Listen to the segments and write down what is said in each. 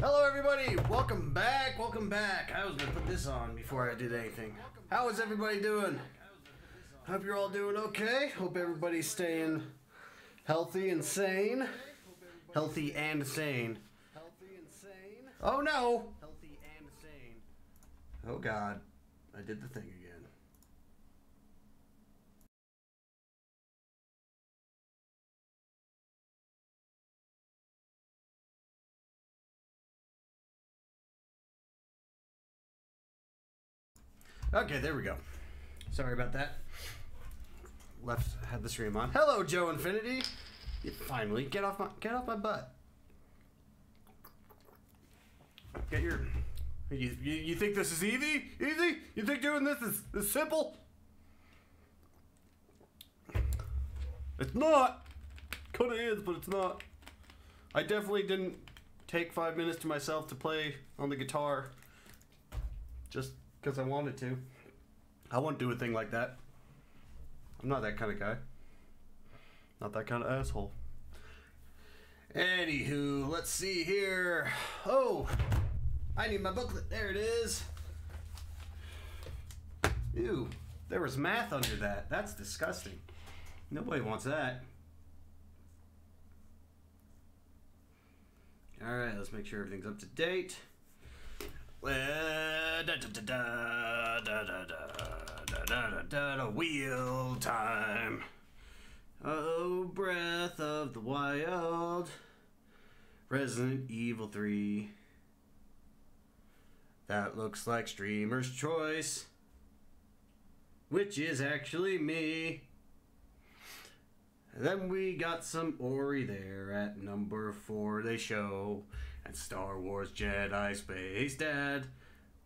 Hello, everybody. Welcome back. Welcome back. I was gonna put this on before I did anything. How is everybody doing? Hope you're all doing okay. Hope everybody's staying healthy and sane. Healthy and sane. Healthy and sane. Oh no. Healthy and sane. Oh God, I did the thing Okay, there we go. Sorry about that. Left had the stream on. Hello, Joe Infinity. You finally get off my get off my butt. Get your. You, you, you think this is easy? Easy? You think doing this is, is simple? It's not. Kinda is, but it's not. I definitely didn't take five minutes to myself to play on the guitar just because I wanted to. I wouldn't do a thing like that. I'm not that kind of guy. Not that kind of asshole. Anywho, let's see here. Oh, I need my booklet. There it is. Ew, there was math under that. That's disgusting. Nobody wants that. All right, let's make sure everything's up to date. Uh, da, da, da, da, da, da, da, da, da, wheel time. Oh, breath of the wild. Resident Evil 3. That looks like Streamer's Choice. Which is actually me. then we got some Ori there at number four. They show and Star Wars Jedi Space Dad.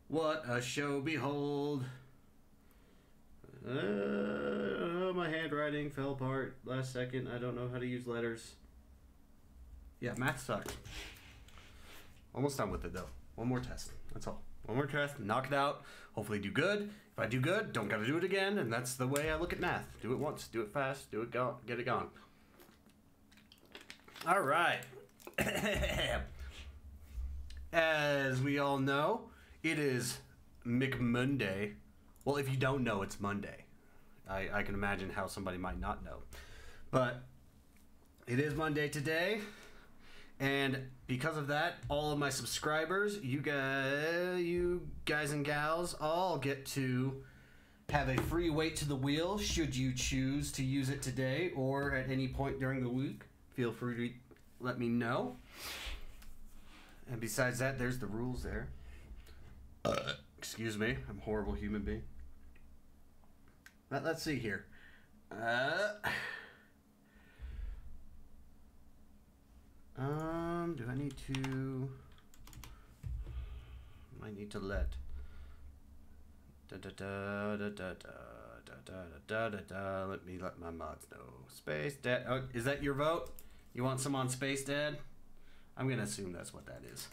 What a show, behold! Uh, my handwriting fell apart last second. I don't know how to use letters. Yeah, math sucks. Almost done with it though. One more test. That's all. One more test. Knock it out. Hopefully do good. If I do good, don't gotta do it again. And that's the way I look at math. Do it once. Do it fast. Do it go. Get it gone. All right. As we all know, it is McMonday. Well, if you don't know, it's Monday. I, I can imagine how somebody might not know. But it is Monday today. And because of that, all of my subscribers, you guys, you guys and gals, all get to have a free weight to the wheel should you choose to use it today or at any point during the week. Feel free to let me know. And besides that, there's the rules there. Uh, excuse me, I'm a horrible human being. Let, let's see here. Uh, um, do I need to? I need to let. Da da da da da da da da da da da. Let me let my mods know. Space Dad. Oh, is that your vote? You want some on Space Dad? I'm gonna assume that's what that is.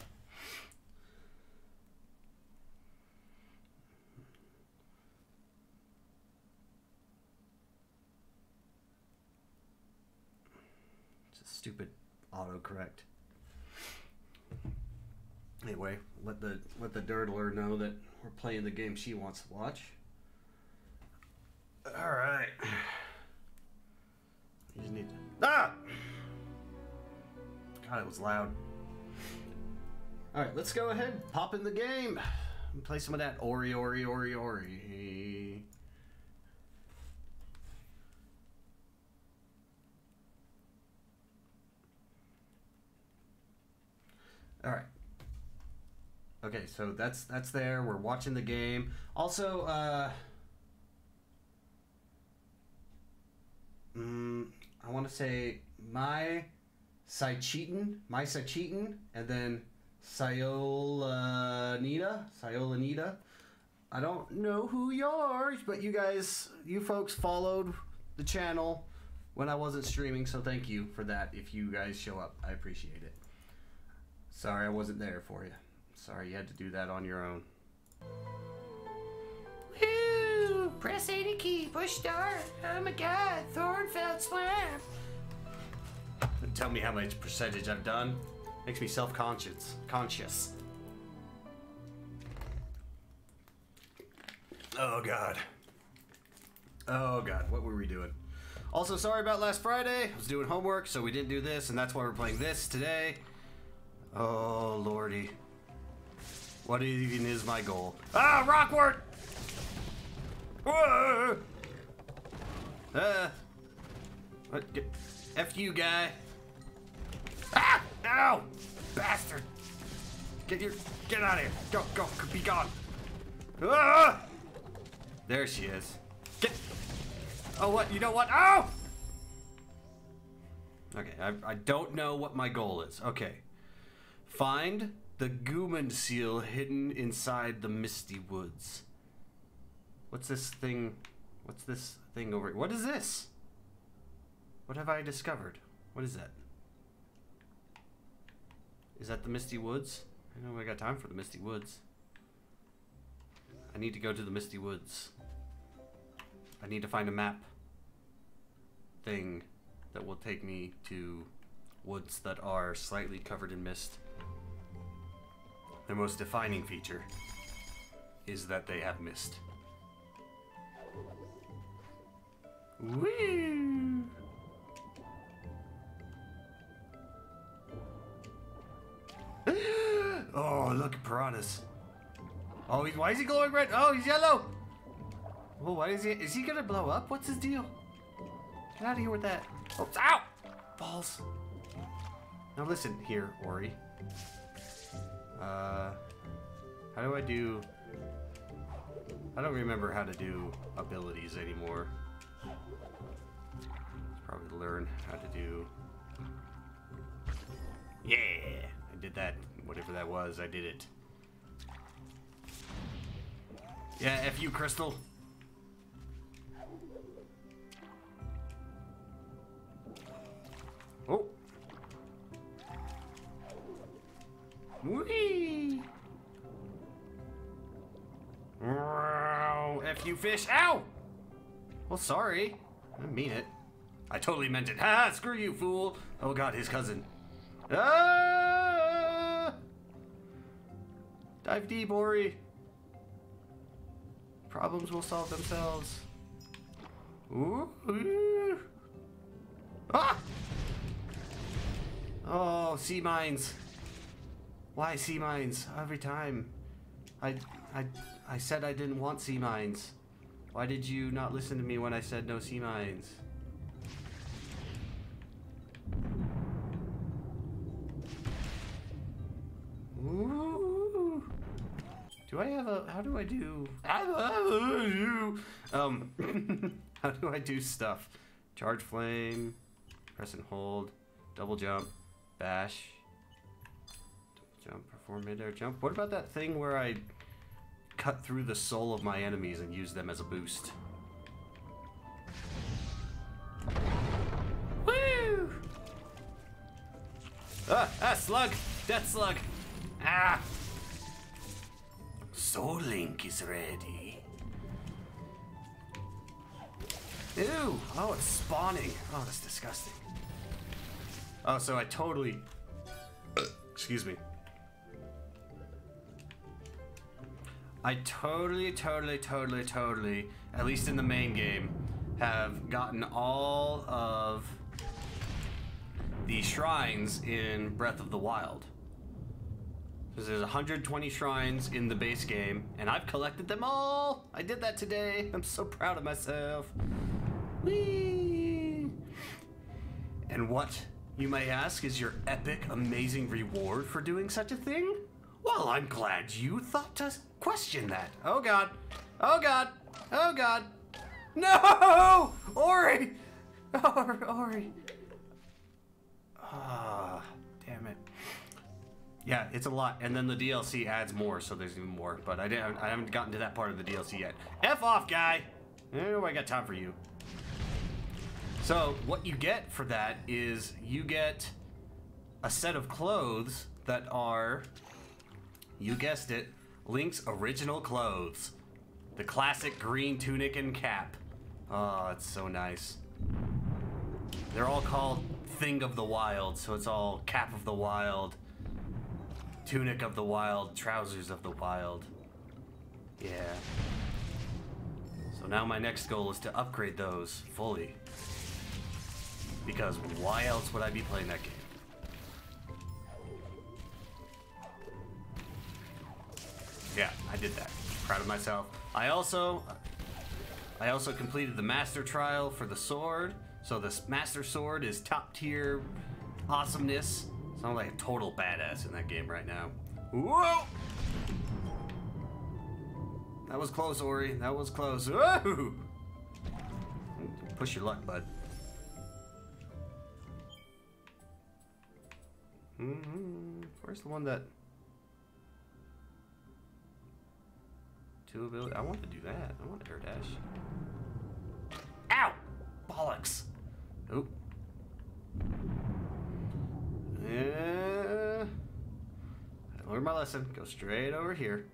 Stupid autocorrect. Anyway, let the let the dirtler know that we're playing the game she wants to watch. All right. You just need to. Ah! God, it was loud. All right, let's go ahead, pop in the game, and play some of that Ori, Ori, Ori, Ori. All right. Okay, so that's that's there. We're watching the game. Also, uh, mm, I want to say my Saichitan, my Saichitan, and then Siolanita, Siolanita. I don't know who you are, but you guys, you folks followed the channel when I wasn't streaming, so thank you for that. If you guys show up, I appreciate it. Sorry I wasn't there for you. Sorry you had to do that on your own. Press any key, push start. Oh my god, Thornfelt slam. Tell me how much percentage I've done. Makes me self-conscious. Conscious. Oh god. Oh god, what were we doing? Also, sorry about last Friday. I was doing homework, so we didn't do this, and that's why we're playing this today. Oh lordy. What even is my goal? Ah, Rockwart! Whoa! Uh. What? Get, F you, guy. Ah! Ow! Bastard! Get your, get out of here! Go, go, be gone! Ah! There she is. Get. Oh, what? You know what? Oh! Okay, I, I don't know what my goal is. Okay. Find the Gumon seal hidden inside the misty woods. What's this thing? What's this thing over? here? What is this? What have I discovered? What is that? Is that the Misty Woods? I know I got time for the Misty Woods. I need to go to the Misty Woods. I need to find a map thing that will take me to woods that are slightly covered in mist. Their most defining feature is that they have mist. Woo! Oh, look at piranhas. Oh, why is he glowing red? Oh, he's yellow. Oh, why is he? Is he gonna blow up? What's his deal? Get out of here with that. Oh, ow! Balls. Now listen here, Ori. Uh, how do I do? I don't remember how to do abilities anymore. Probably learn how to do. Yeah, I did that. Whatever that was, I did it. Yeah, F you, Crystal. Oh. Whee! F you, fish. Ow! Well, sorry. I mean it. I totally meant it. Ha! Screw you, fool! Oh god, his cousin. Ah! Dive deep, Ori. Problems will solve themselves. Ooh. ooh. Ah! Oh, sea mines. Why sea mines? Every time. I, I, I said I didn't want sea mines. Why did you not listen to me when I said no sea mines? Ooh. Do I have a? How do I do? Um, how do I do stuff? Charge flame, press and hold, double jump, bash, double jump, perform midair jump. What about that thing where I cut through the soul of my enemies and use them as a boost? Woo! Ah, ah, slug! Death slug! Ah! Soul Link is ready. Ew! Oh, it's spawning. Oh, that's disgusting. Oh, so I totally. Excuse me. I totally, totally, totally, totally, at least in the main game, have gotten all of the shrines in Breath of the Wild. Because there's 120 shrines in the base game, and I've collected them all! I did that today! I'm so proud of myself! Whee! And what, you may ask, is your epic, amazing reward for doing such a thing? Well, I'm glad you thought to question that. Oh god. Oh god. Oh god. No! Ori! Ori! Yeah, it's a lot, and then the DLC adds more, so there's even more. But I didn't. I haven't gotten to that part of the DLC yet. F off, guy. Oh, I got time for you. So what you get for that is you get a set of clothes that are, you guessed it, Link's original clothes. The classic green tunic and cap. Oh, it's so nice. They're all called Thing of the Wild, so it's all Cap of the Wild, Tunic of the wild, trousers of the wild. Yeah. So now my next goal is to upgrade those fully. Because why else would I be playing that game? Yeah, I did that. Proud of myself. I also I also completed the master trial for the sword. So this master sword is top tier awesomeness. So I'm like a total badass in that game right now. Whoa! That was close, Ori. That was close. Whoa! Push your luck, bud. hmm Where's the one that... Two ability. I want to do that. I want to air dash. Ow! Bollocks! Oop. Yeah. I learned my lesson. Go straight over here.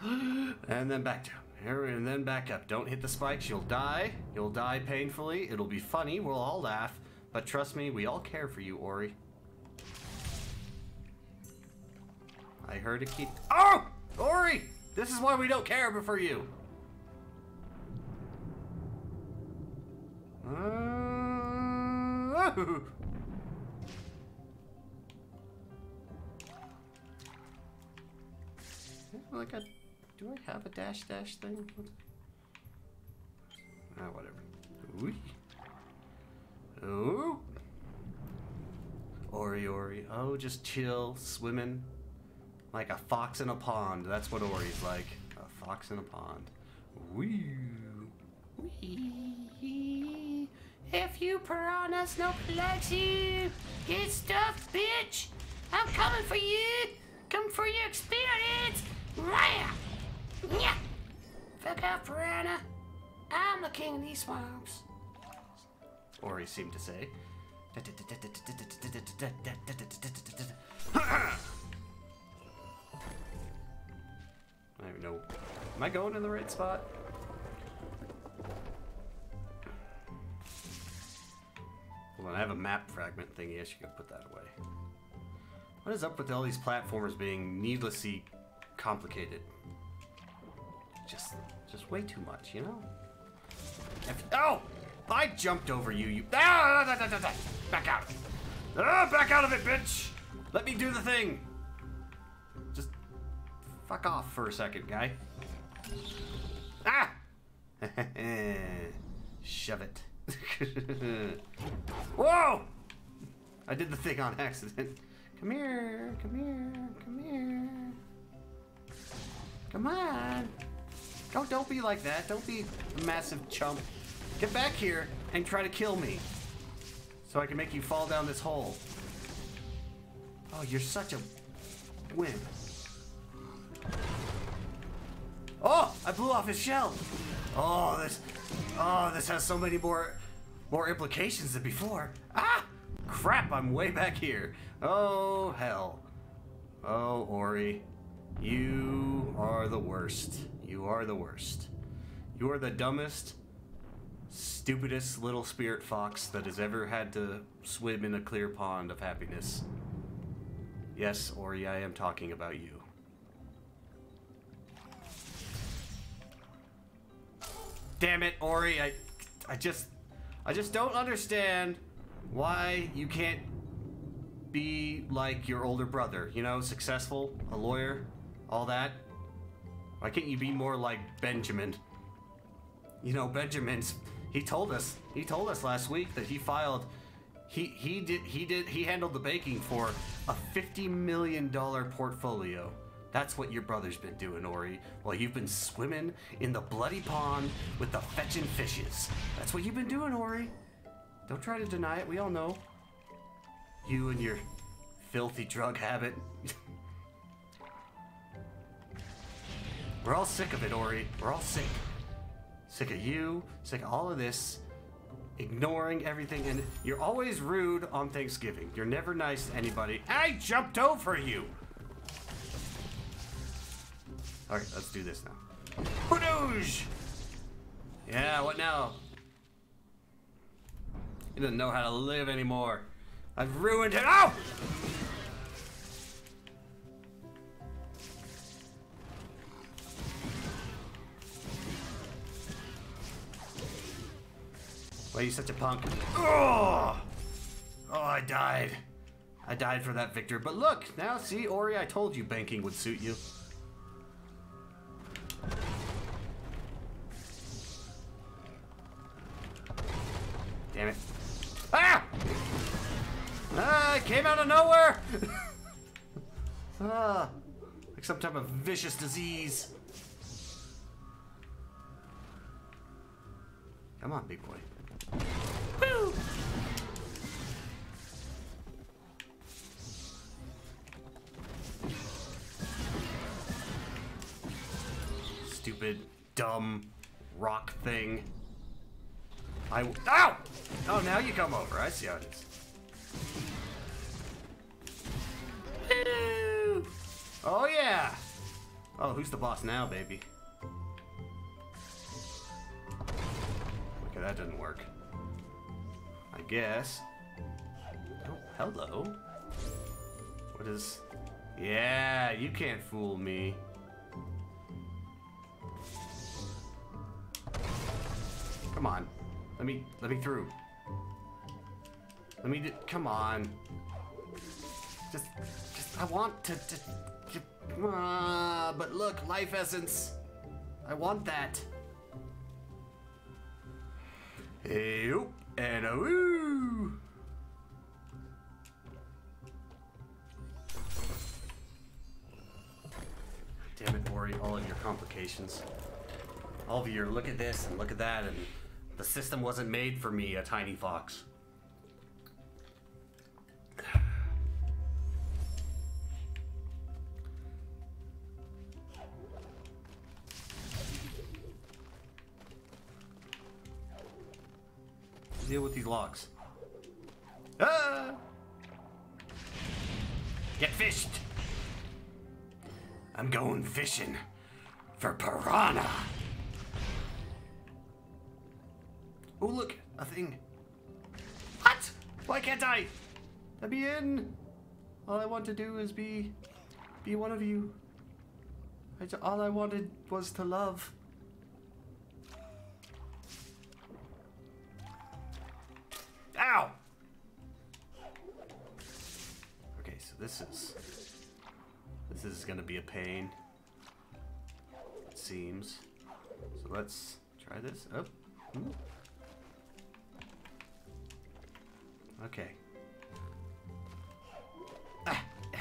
and then back down. Here and then back up. Don't hit the spikes. You'll die. You'll die painfully. It'll be funny. We'll all laugh. But trust me, we all care for you, Ori. I heard a key. Oh! Ori! This is why we don't care for you. Uh, like a, do I have a dash dash thing? Ah, whatever. Ooh. Ooh. Ori, Ori. Oh, just chill, swimming. Like a fox in a pond. That's what Ori's like. A fox in a pond. Wee. Wee. If you piranhas no you, get stuffed, bitch. I'm coming for you. Come for your experience. Yeah. Fuck off, piranha. I'm the king of these swamps. Ori seemed to say. I don't know. Am I going in the right spot? Hold on, I have a map fragment thingy. I should go put that away. What is up with all these platformers being needlessly complicated? Just, just way too much, you know? If, oh! I jumped over you, you. Ah, da, da, da. Back out. Ah, back out of it, bitch! Let me do the thing! Just fuck off for a second, guy. Ah! Shove it. Whoa! I did the thing on accident. Come here, come here, come here. Come on. Don't, don't be like that. Don't be a massive chump. Get back here and try to kill me. So I can make you fall down this hole. Oh, you're such a wimp. Oh, I blew off his shell. Oh, this, oh, this has so many more, more implications than before. Ah, crap! I'm way back here. Oh hell. Oh Ori, you are the worst. You are the worst. You are the dumbest, stupidest little spirit fox that has ever had to swim in a clear pond of happiness. Yes, Ori, I am talking about you. Damn it, Ori, I I just I just don't understand why you can't be like your older brother, you know, successful, a lawyer, all that. Why can't you be more like Benjamin? You know, Benjamin's he told us he told us last week that he filed he he did he did he handled the baking for a 50 million dollar portfolio. That's what your brother's been doing, Ori, while you've been swimming in the bloody pond with the fetching fishes. That's what you've been doing, Ori. Don't try to deny it, we all know. You and your filthy drug habit. We're all sick of it, Ori. We're all sick. Sick of you, sick of all of this, ignoring everything, and you're always rude on Thanksgiving. You're never nice to anybody. I jumped over you! Alright, let's do this now. Badoosh! Yeah, what now? He doesn't know how to live anymore. I've ruined it. Oh! Why are you such a punk? Oh! Oh, I died. I died for that victor. But look, now see, Ori, I told you banking would suit you. Damn it. Ah! Ah, it came out of nowhere! ah, like some type of vicious disease. Come on, big boy. Stupid, dumb rock thing. I. Ow! Oh, now you come over. I see how it is. Woo! Oh, yeah! Oh, who's the boss now, baby? Okay, that didn't work. Guess. Oh, hello. What is. Yeah, you can't fool me. Come on. Let me let me through. Let me d- come on. Just just I want to, to, to ah, but look, life essence. I want that. Hey and a woo. Damn it, Ori, all of your complications. All of your look at this and look at that, and the system wasn't made for me, a tiny fox. Deal with these logs. Ah! Get fished! I'm going fishing for piranha. Oh, look, a thing. What? Why can't I? Let me in. All I want to do is be, be one of you. I all I wanted was to love. Ow! Okay, so this is, this is gonna be a pain. It seems. So let's try this. Oh. Okay. Ah, eh,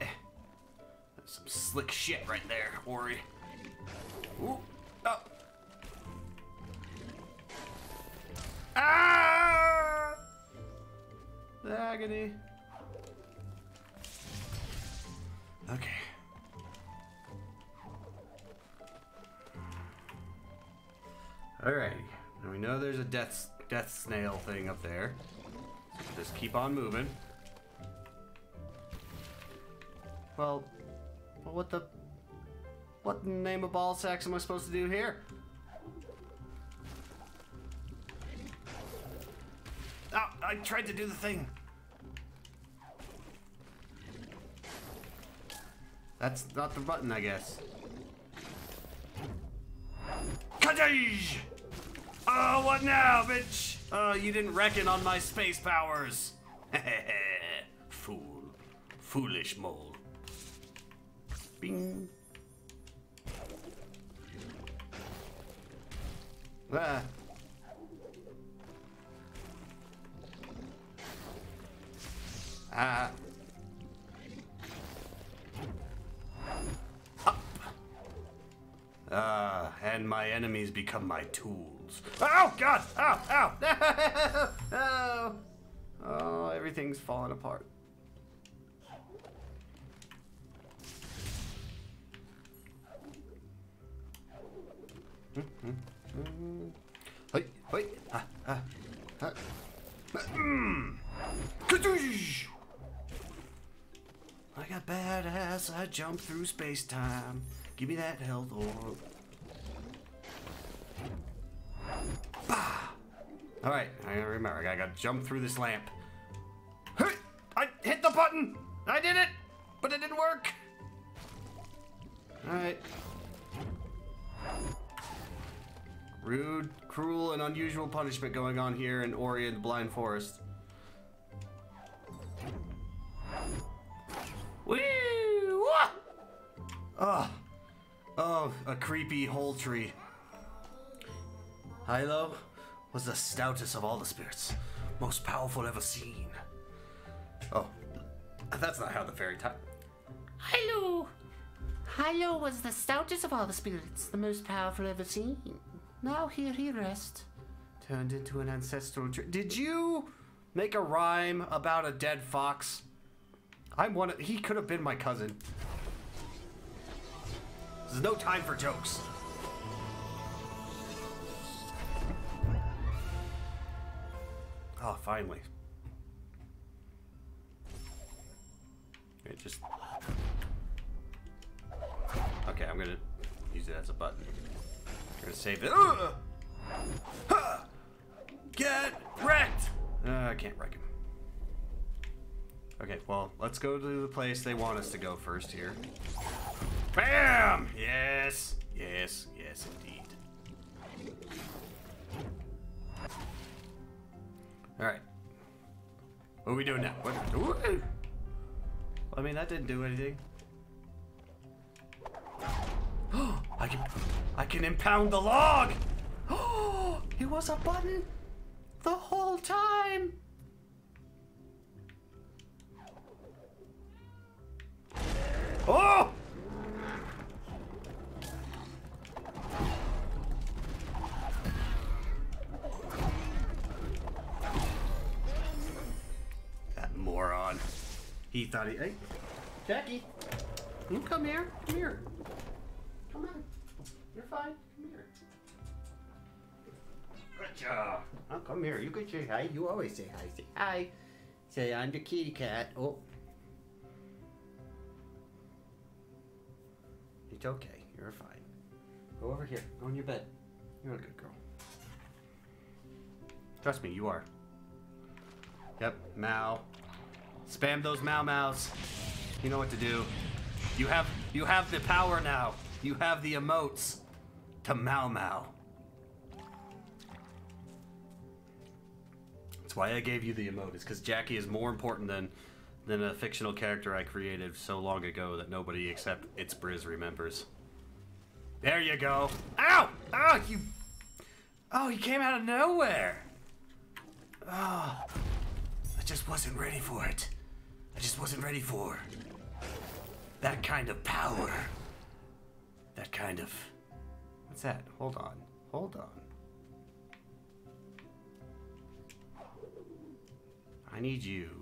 eh. That's some slick shit right there, Ori. Ooh. Oh. Ah! The agony. Okay. Alrighty. Now we know there's a death death snail thing up there. Just keep on moving. Well, well, what the, what the name of ball sacks am I supposed to do here? I tried to do the thing. That's not the button, I guess. Kadej! Oh, what now, bitch? Oh, you didn't reckon on my space powers. Fool. Foolish mole. Bing. Ah. Ah. Ah, and my enemies become my tools. Oh God! Ow! Ow! oh! Oh, everything's falling apart. Hey, hey, ah, ah, ah. Mm. Got badass. I jump through space time. Give me that health orb. Bah! All right, I gotta remember. I gotta jump through this lamp. I hit the button. I did it, but it didn't work. All right. Rude, cruel, and unusual punishment going on here in Ori and the Blind Forest. Woo! Oh, oh, a creepy hole tree. Hilo was the stoutest of all the spirits, most powerful ever seen. Oh, that's not how the fairy type. Hilo! Hilo was the stoutest of all the spirits, the most powerful ever seen. Now here he rests. Turned into an ancestral tree. Did you make a rhyme about a dead fox? I'm one. Of, he could have been my cousin. There's no time for jokes. Oh, finally. It just. Okay, I'm gonna use it as a button. I'm gonna save it. Ugh! Get wrecked! Uh, I can't wreck him. Okay, well, let's go to the place they want us to go first here. Bam! Yes, yes, yes, indeed. Alright. What are we doing now? What? Ooh. I mean, that didn't do anything. I can, I can impound the log! Oh, it was a button the whole time! Oh! That moron. He thought he. Hey, Jackie, you come here. Come here. Come on. You're fine. Come here. Good job. Come here. You can say hi. You always say hi. Say hi. Say I'm the kitty cat. Oh. It's okay. You're fine. Go over here. Go in your bed. You're a good girl. Trust me, you are. Yep, Mao. Spam those Mao Maos. You know what to do. You have you have the power now. You have the emotes to Mao Mao. That's why I gave you the emote. Is because Jackie is more important than than a fictional character I created so long ago that nobody except It's Briz remembers. There you go. Ow! Oh, you. Oh, he came out of nowhere. Oh, I just wasn't ready for it. I just wasn't ready for that kind of power. That kind of. What's that? Hold on. Hold on. I need you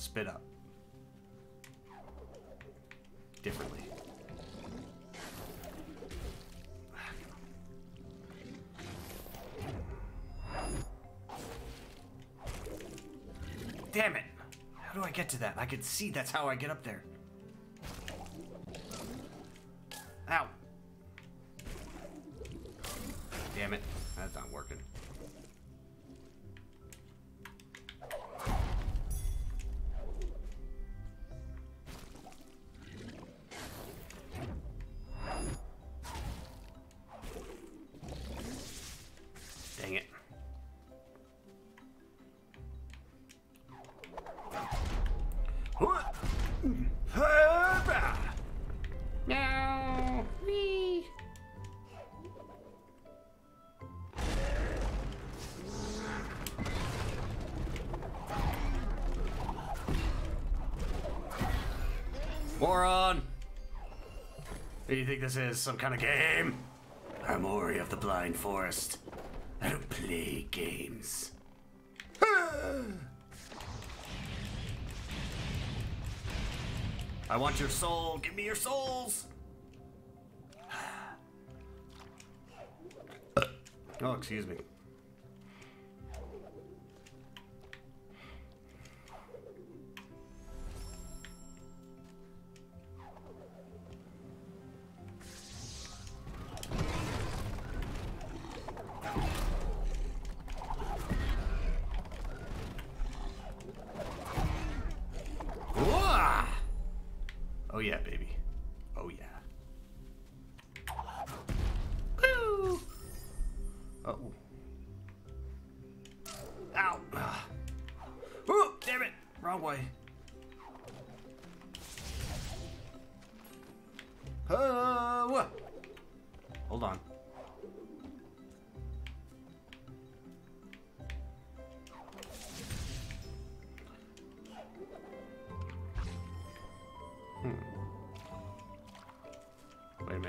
spit up. Differently. Damn it! How do I get to that? I can see that's how I get up there. Ow! Damn it. That's not working. This is? Some kind of game? I'm Ori of the Blind Forest. I don't play games. I want your soul. Give me your souls. oh, excuse me.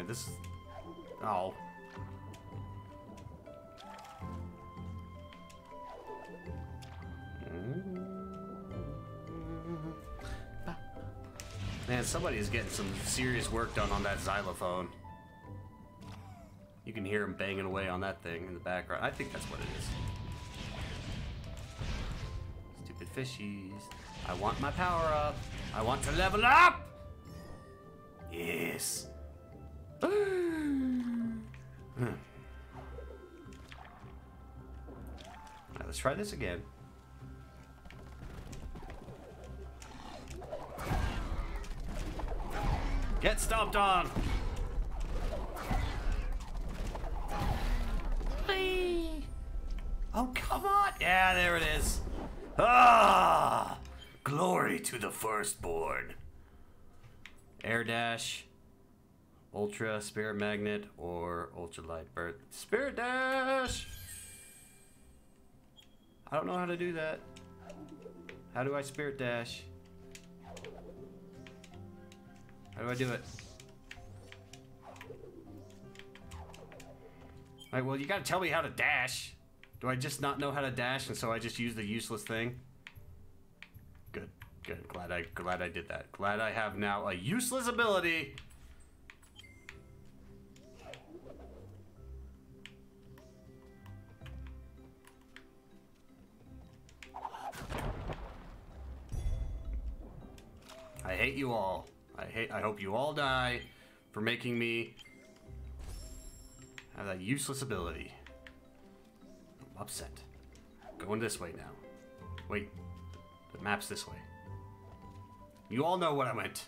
Minute, this is... Oh. Mm-hmm. Man, somebody is getting some serious work done on that xylophone. You can hear him banging away on that thing in the background. I think that's what it is. Stupid fishies. I want my power up. I want to level up! Try this again. Get stomped on! Whee! Oh, come on! Yeah, there it is. Ah! Glory to the firstborn. Air dash, ultra spirit magnet, or ultralight burst. Spirit dash! I don't know how to do that. How do I spirit dash? How do I do it? Alright, well, you gotta tell me how to dash. Do I just not know how to dash and so I just use the useless thing? Good, good. Glad I glad I did that. Glad I have now a useless ability. Hate you all. I hate I hope you all die for making me have that useless ability. I'm upset. Going this way now. Wait, the map's this way. You all know what I meant.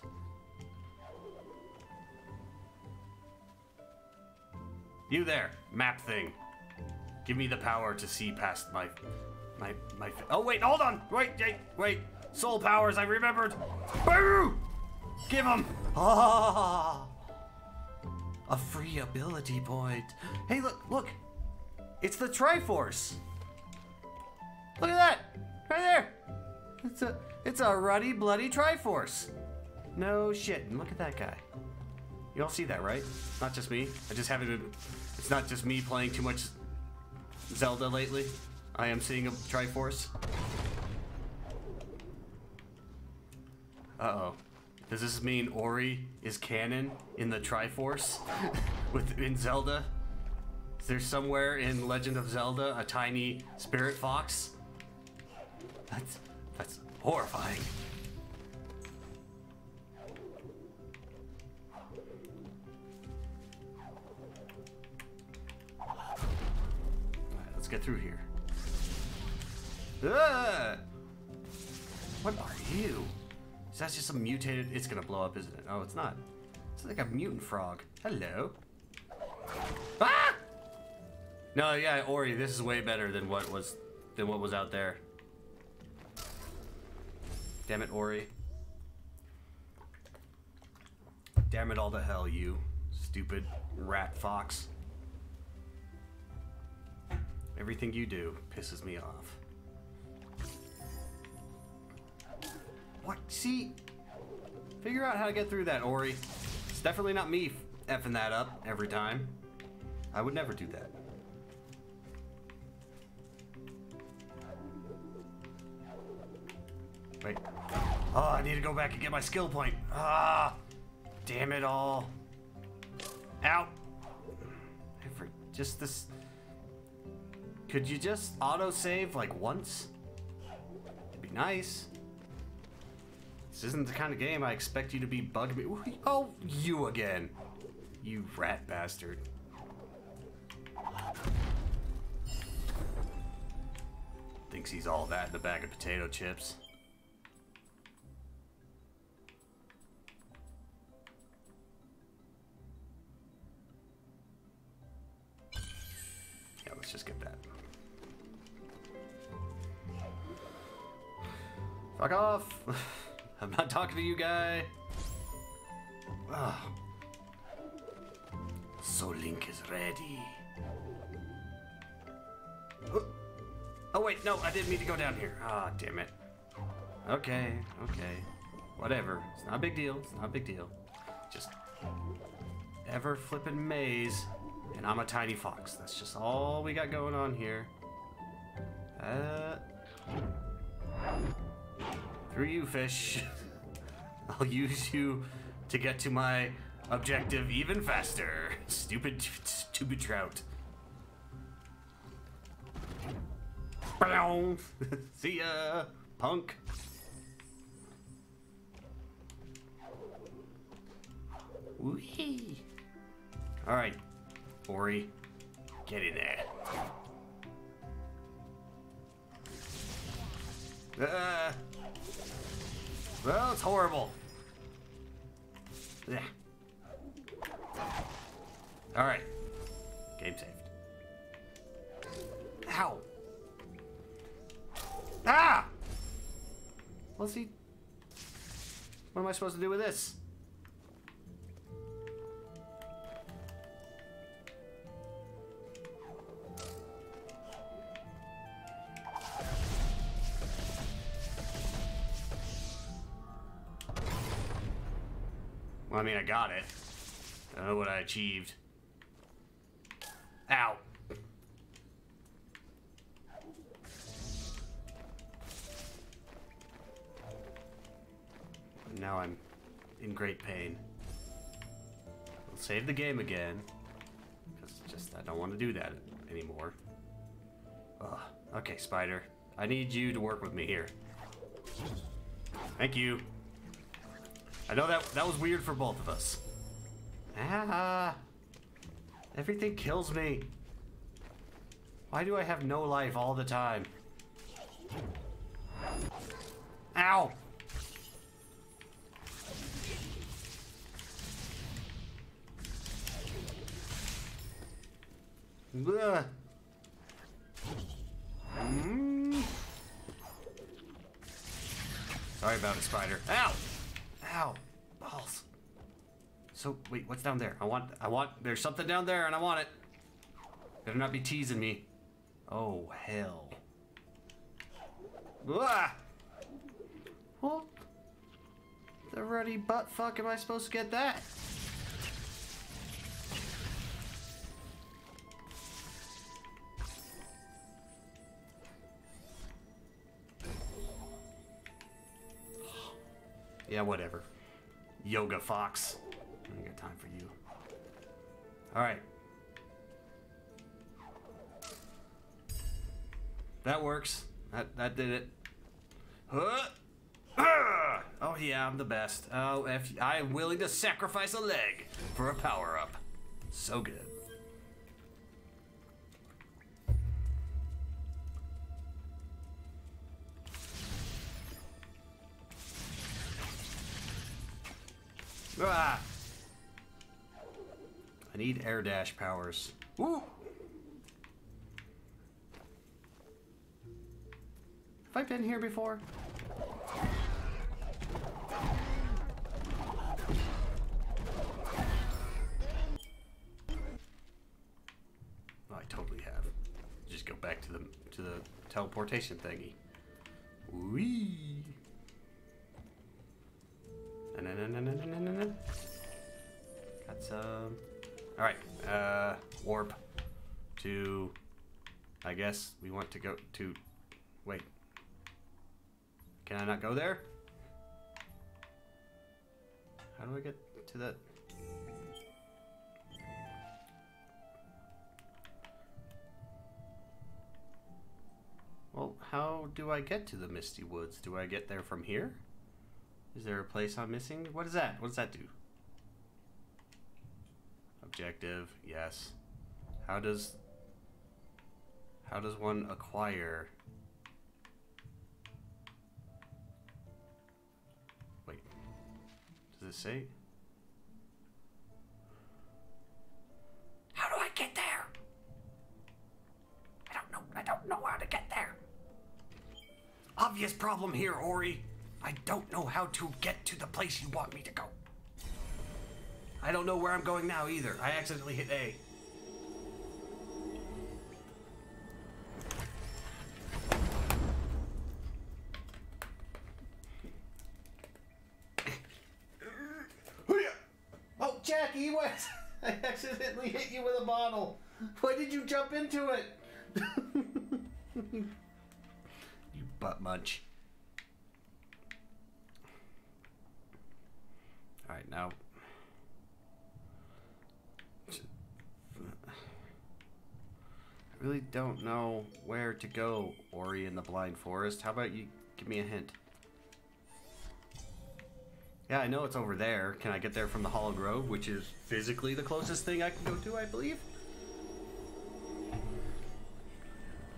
You there, map thing. Give me the power to see past my, my, my. Oh wait, hold on. Wait, wait, wait. Soul powers. I remembered. Boo! Give him. Ah. A free ability point. Hey, look, look. It's the Triforce. Look at that. Right there. It's a it's a ruddy, bloody Triforce. No shit. Look at that guy. You all see that, right? Not just me. I just haven't been it's not just me playing too much Zelda lately. I am seeing a Triforce. Uh-oh. Does this mean Ori is canon in the Triforce with in Zelda? Is there somewhere in Legend of Zelda a tiny spirit fox? That's that's horrifying. Alright, let's get through here. Ah! What are you? Is that just a mutated? It's gonna blow up, isn't it? Oh, it's not. It's like a mutant frog. Hello. Ah! No, yeah, Ori, this is way better than what was than what was out there. Damn it, Ori. Damn it all to hell, you stupid rat fox. Everything you do pisses me off. What? See? Figure out how to get through that, Ori. It's definitely not me effing that up every time. I would never do that. Wait. Oh, I need to go back and get my skill point. Ah! Damn it all. Out. Just this. Could you just auto save like once? It'd be nice. This isn't the kind of game I expect you to be bugging me. Oh, you again. You rat bastard. Thinks he's all that in a bag of potato chips. Yeah, let's just get that. Fuck off! I'm not talking to you, guy. Ugh. So Link is ready. Oh. oh wait, no, I didn't mean to go down here. Ah, damn it. Okay, okay. Whatever. It's not a big deal. It's not a big deal. Just ever flipping maze, and I'm a tiny fox. That's just all we got going on here. Uh, through you, fish. I'll use you to get to my objective even faster. Stupid, stupid trout. See ya, punk. Wee. All right, Ori, get in there. Uh, well, it's horrible. Yeah. All right. Game saved. Ow. Ah! What's he? What am I supposed to do with this? Well, I mean, I got it. I don't know what I achieved. Ow. now I'm in great pain. I'll save the game again. Because just, I don't want to do that anymore. Ugh. Okay, Spider. I need you to work with me here. Thank you. I know that that was weird for both of us. Ah. Everything kills me. Why do I have no life all the time? Ow! Ugh. Mm. Sorry about it, spider. Ow! Ow! So wait, what's down there? I want I want there's something down there and I want it. Better not be teasing me. Oh hell. Ah! Well, the ruddy butt fuck am I supposed to get that? Yeah, whatever. Yoga Fox. I got time for you. Alright. That works. That that did it. Huh? Ah! Oh yeah, I'm the best. Oh, if I'm willing to sacrifice a leg for a power up. So good. Ah! Need air dash powers. Woo! Have I been here before? Oh, I totally have. Just go back to the to the teleportation thingy. Wee. All right. Uh, warp to. I guess we want to go to. Wait. Can I not go there? How do I get to that? Well, how do I get to the Misty Woods? Do I get there from here? Is there a place I'm missing? What is that? What does that do? Objective, yes. How does how does one acquire Wait. Does it say? How do I get there? I don't know. I don't know how to get there. Obvious problem here, Ori. I don't know how to get to the place you want me to go. I don't know where I'm going now either. I accidentally hit A. Oh, Jackie, what? I accidentally hit you with a bottle. Why did you jump into it? you butt munch. Alright, now. Really don't know where to go, Ori in the Blind Forest. How about you give me a hint? Yeah, I know it's over there. Can I get there from the Hollow Grove, which is physically the closest thing I can go to, I believe?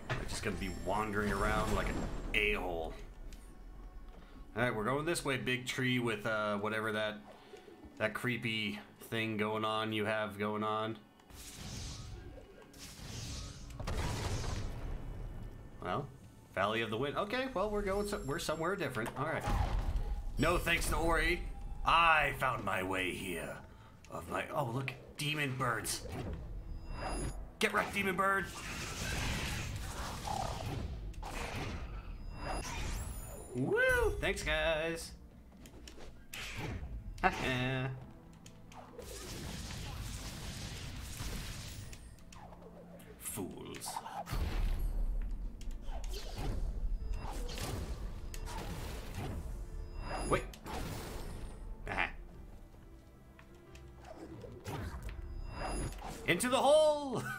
I'm just gonna be wandering around like an a-hole. Alright, we're going this way, big tree with uh, whatever that that creepy thing going on you have going on. Well, Valley of the Wind. Okay, well, we're going, so we're somewhere different. Alright. No thanks to Ori. I found my way here. Of my oh look, demon birds. Get wrecked, demon bird. Woo! Thanks, guys. Uh-huh. Into the hole!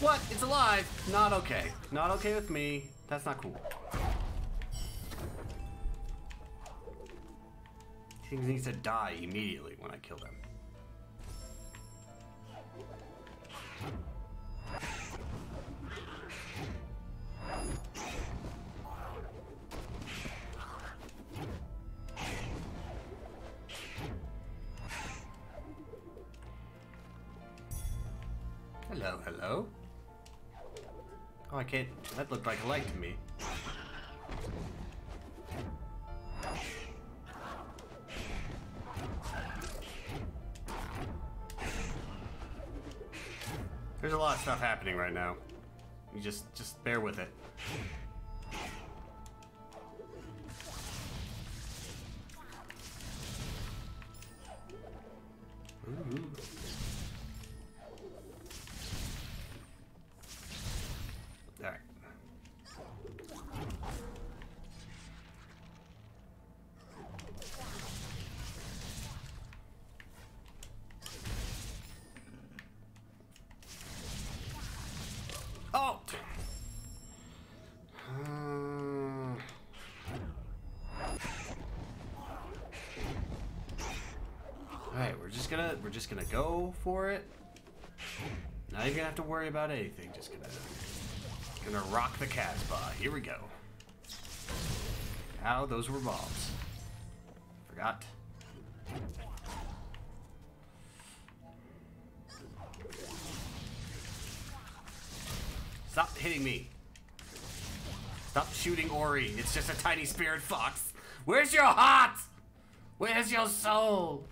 What? It's alive! Not okay. Not okay with me. That's not cool. Things needs to die immediately when I kill them. Oh, I can't. That looked like a light to me. There's a lot of stuff happening right now. You just, just bear with it. Ooh. Go for it. Not even gonna have to worry about anything, just gonna Gonna rock the Casbah. Here we go. Ow, those were bombs. Forgot. Stop hitting me. Stop shooting Ori. It's just a tiny spirit fox. Where's your heart? Where's your soul?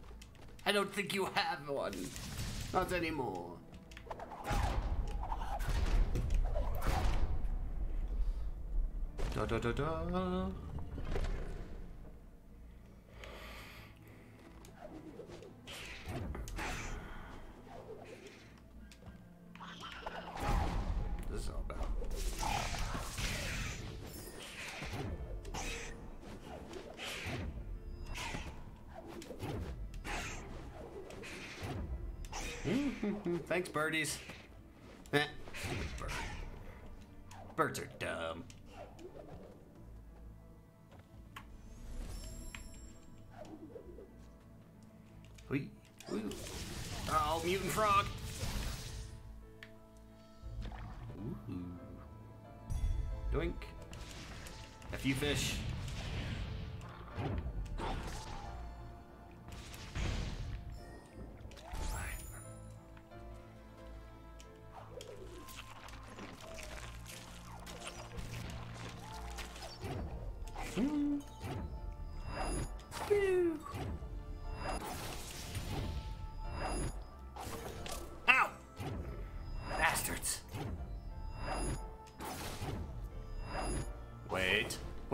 I don't think you have one. Not anymore. Da da da da. Birdies. Eh, bird. Birds are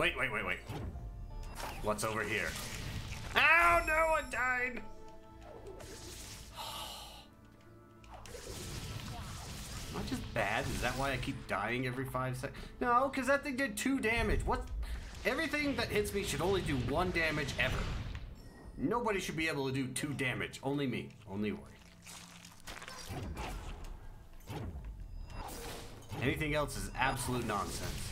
Wait, wait, wait, wait. What's over here? Ow, no, I died! Not just bad, is that why I keep dying every five seconds? No, because that thing did two damage. What? Everything that hits me should only do one damage ever. Nobody should be able to do two damage. Only me. Only Ori. Anything else is absolute nonsense.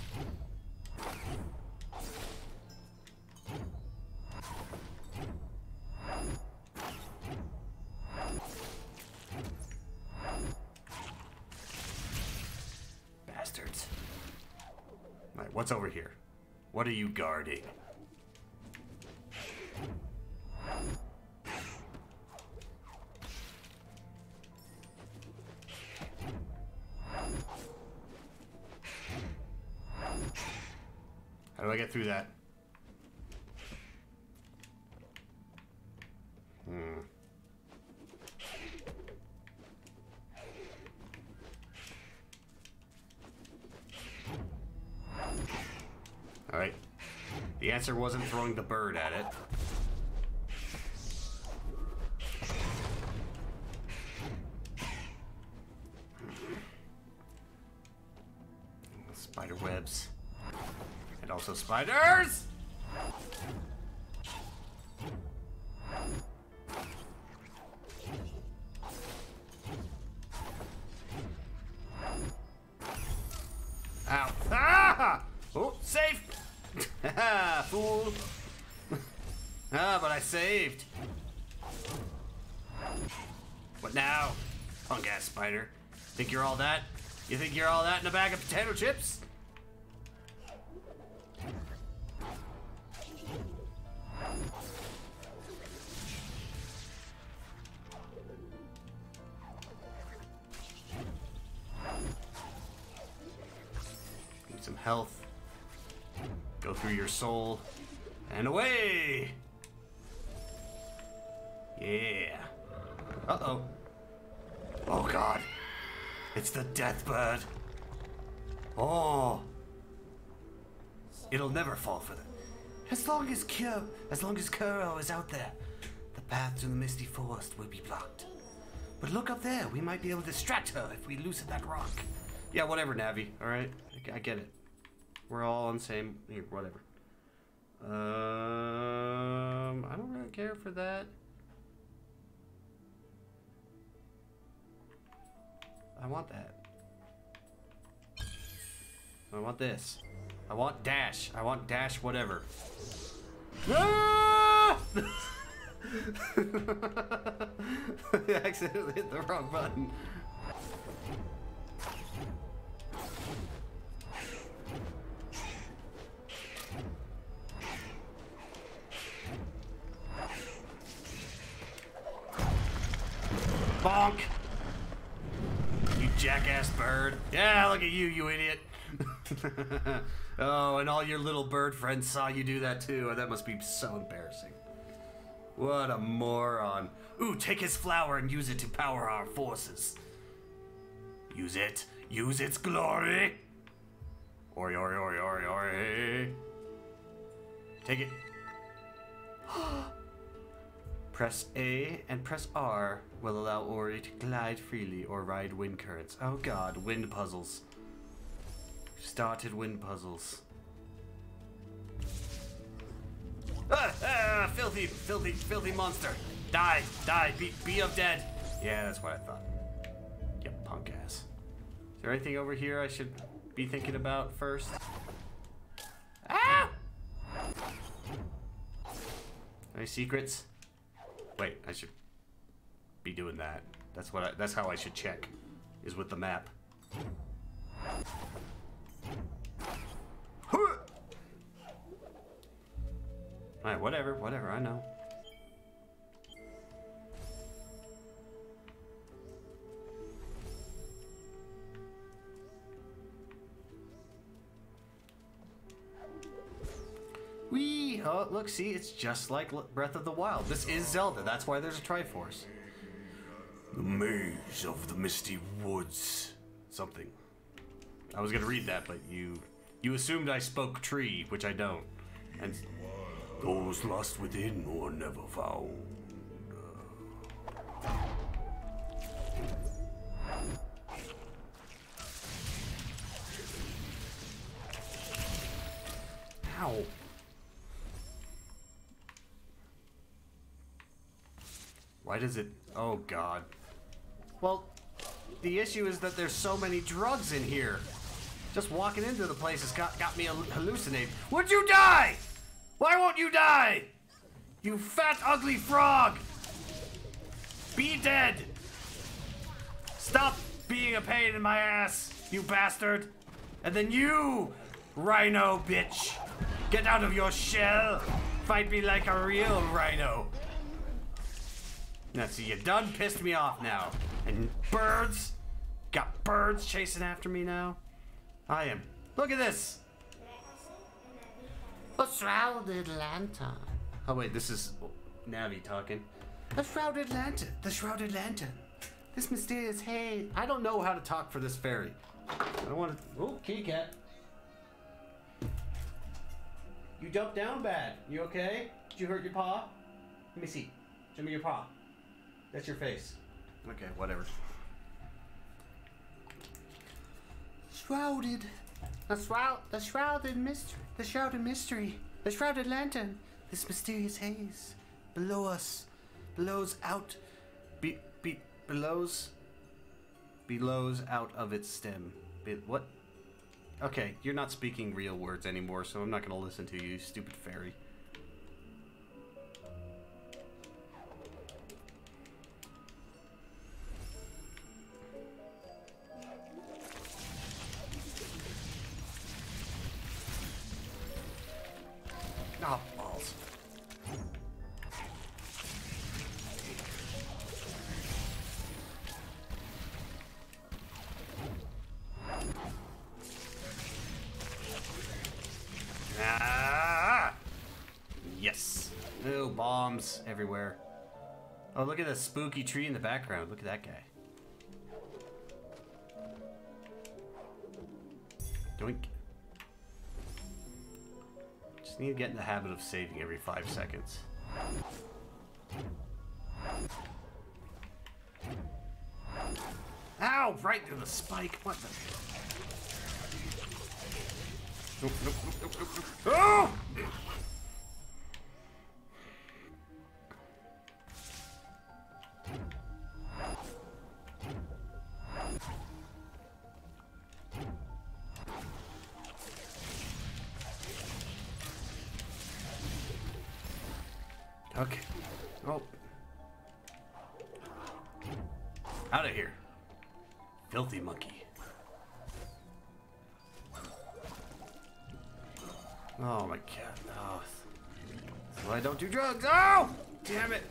Guarding? Wasn't throwing the bird at it. Think you're all that? You think you're all that in a bag of potato chips? Fall for them. As long as Kyo, as long as Kuro is out there, the path to the misty forest will be blocked. But look up there. We might be able to distract her if we loosen that rock. Yeah, whatever, Navi. All right, I, I get it. We're all on the same here. Whatever. Um, I don't really care for that. I want that. I want this. I want dash. I want dash whatever. Ah! I accidentally hit the wrong button. Bonk! You jackass bird. Yeah, look at you, you idiot. oh, and all your little bird friends saw you do that too. Oh, that must be so embarrassing. What a moron. Ooh, take his flower and use it to power our forces. Use it. Use its glory. Ori, ori, ori, ori, ori. Take it. press A and press R will allow Ori to glide freely or ride wind currents. Oh god, wind puzzles. Started wind puzzles. Ah, ah, filthy, filthy, filthy monster. Die, die, be, be of dead. Yeah, that's what I thought. You punk ass. Is there anything over here I should be thinking about first? Ah! Any secrets? Wait, I should be doing that. That's what I, that's how I should check. Is with the map. Alright, whatever, whatever, I know. Wee! Oh, look, see, it's just like Breath of the Wild. This is Zelda, that's why there's a Triforce. The maze of the misty woods. Something. I was gonna read that, but you You assumed I spoke tree, which I don't. And those lost within were never found. Ow. Why does it... Oh, God. Well, the issue is that there's so many drugs in here. Just walking into the place has got, got me hallucinating. Would you die? Why won't you die? You fat, ugly frog! Be dead! Stop being a pain in my ass, you bastard! And then you, rhino bitch! Get out of your shell! Fight me like a real rhino! Now see, you done pissed me off now. And birds? Got birds chasing after me now? I am. Look at this! A shrouded lantern. Oh wait, this is Navi talking. The shrouded lantern. The shrouded lantern. This mysterious haze. I don't know how to talk for this fairy. I don't want to. Oh, kitty cat. You jumped down bad. You okay? Did you hurt your paw? Let me see. Show me your paw. That's your face. Okay, whatever. Shrouded. The shroud. The shrouded mystery. The shrouded mystery. The shrouded lantern. This mysterious haze. Below us. blows out. Be, be, belows. Belows out of its stem. Be, what? Okay, you're not speaking real words anymore, so I'm not gonna listen to you, you stupid fairy. Oh, balls. Ah! Yes. No bombs everywhere. Oh, look at the spooky tree in the background. Look at that guy. Need to get in the habit of saving every five seconds. Ow! Right through the spike. What the? Nope, nope, nope, nope, nope, nope. Oh! Drugs. Oh! Damn it.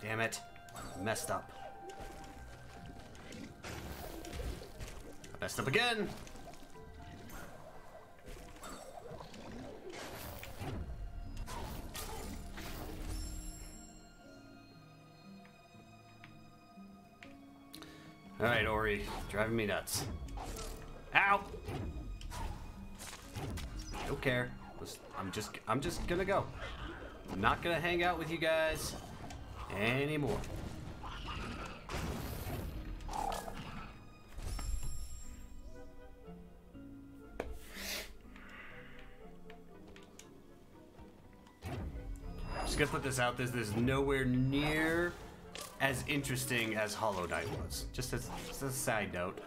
Damn it. Messed up. Messed up again. All right, Ori, driving me nuts. Don't care. I'm just, I'm just gonna go. I'm not gonna hang out with you guys anymore. Just gonna put this out there. There's nowhere near as interesting as Hollow Knight was. Just as, just as a side note.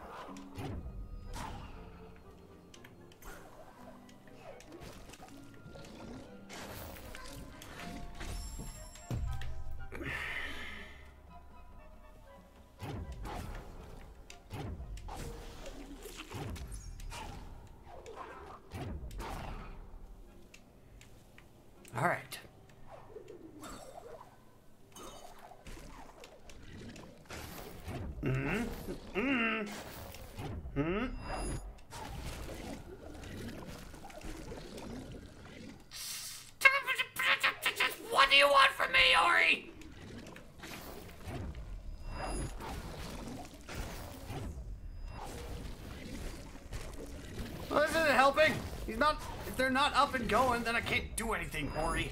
Then I can't do anything, Ori.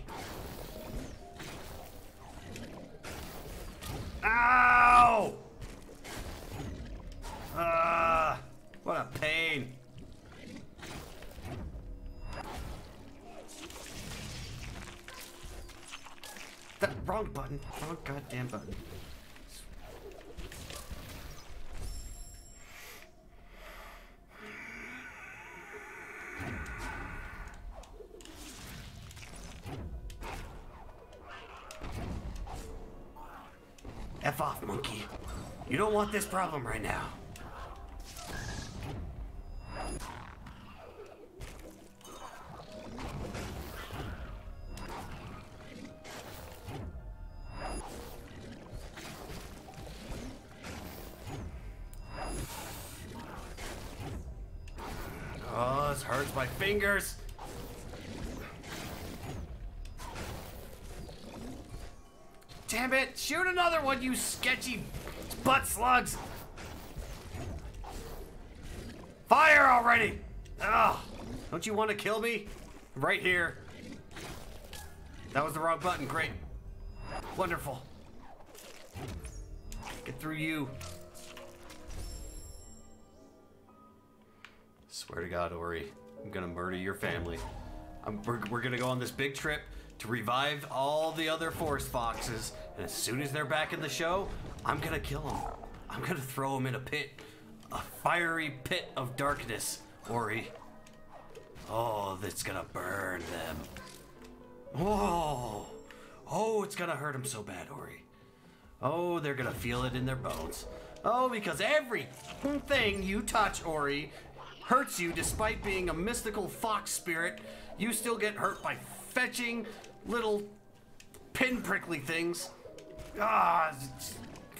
Don't want this problem right now. Oh, this hurts my fingers. Damn it! Shoot another one, you sketchy butt slugs! Fire already! Ugh! Don't you want to kill me? Right here. That was the wrong button. Great. Wonderful. Get through you. Swear to God, Ori, I'm gonna murder your family. I'm, we're, we're gonna go on this big trip to revive all the other forest foxes, and as soon as they're back in the show, I'm gonna kill him. I'm gonna throw him in a pit, a fiery pit of darkness, Ori. Oh, that's gonna burn them. Oh, oh, it's gonna hurt them so bad, Ori. Oh, they're gonna feel it in their bones. Oh, because every thing you touch, Ori, hurts you despite being a mystical fox spirit. You still get hurt by fetching little pinprickly things. Ah,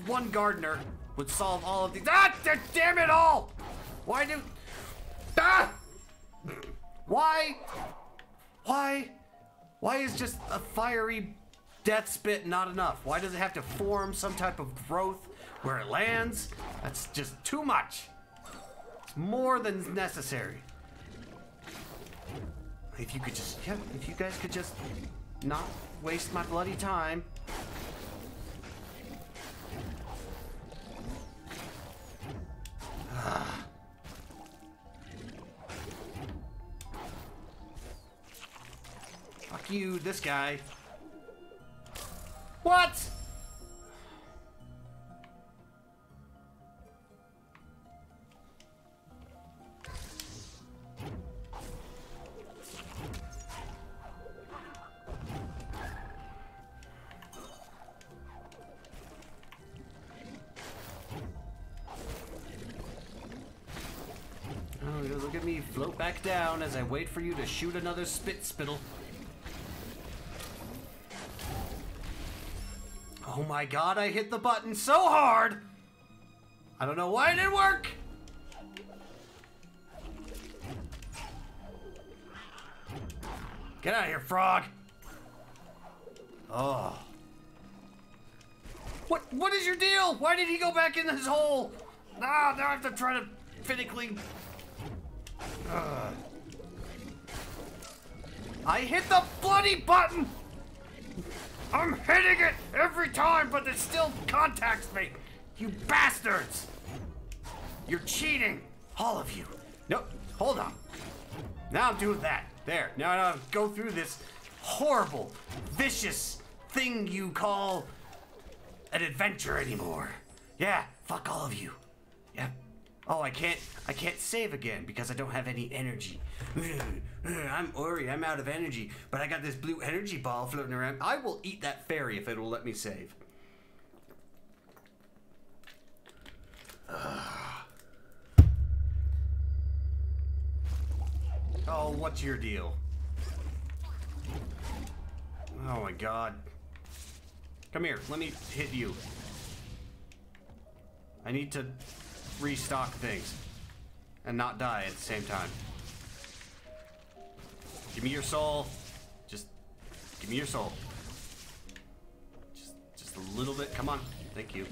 one gardener would solve all of these. Ah, da- damn it all! Why do. Ah! Why? Why? Why is just a fiery death spit not enough? Why does it have to form some type of growth where it lands? That's just too much. It's more than necessary. If you could just, yeah, if you guys could just not waste my bloody time. Fuck you, this guy. What? Float back down as I wait for you to shoot another spit spittle. Oh my god, I hit the button so hard! I don't know why it didn't work! Get out of here, frog! Oh. What what is your deal? Why did he go back in his hole? Ah, now I have to try to physically Ugh. I hit the bloody button! I'm hitting it every time, but it still contacts me! You bastards! You're cheating! All of you. Nope, hold on. Now I'm doing that. There. Now I go through this horrible, vicious thing you call an adventure anymore. Yeah, fuck all of you. Oh, I can't I can't save again because I don't have any energy. I'm Ori, I'm out of energy, but I got this blue energy ball floating around. I will eat that fairy if it'll let me save. Oh, what's your deal? Oh my god. Come here, let me hit you. I need to restock things and not die at the same time. Give me your soul. Just give me your soul. Just just a little bit. Come on. Thank you.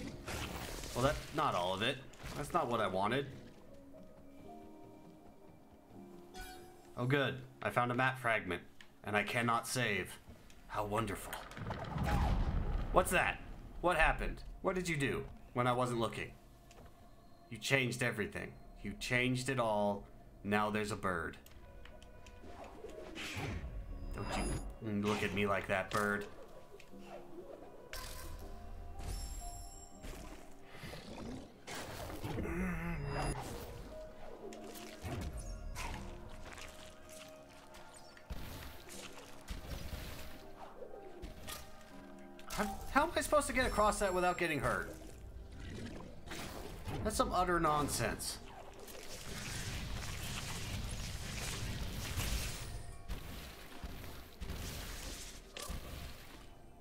Well, that's not all of it. That's not what I wanted. Oh, good. I found a map fragment, and I cannot save. How wonderful. What's that? What happened? What did you do when I wasn't looking? You changed everything. You changed it all. Now there's a bird. Don't you look at me like that, bird. How, am I supposed to get across that without getting hurt? That's some utter nonsense.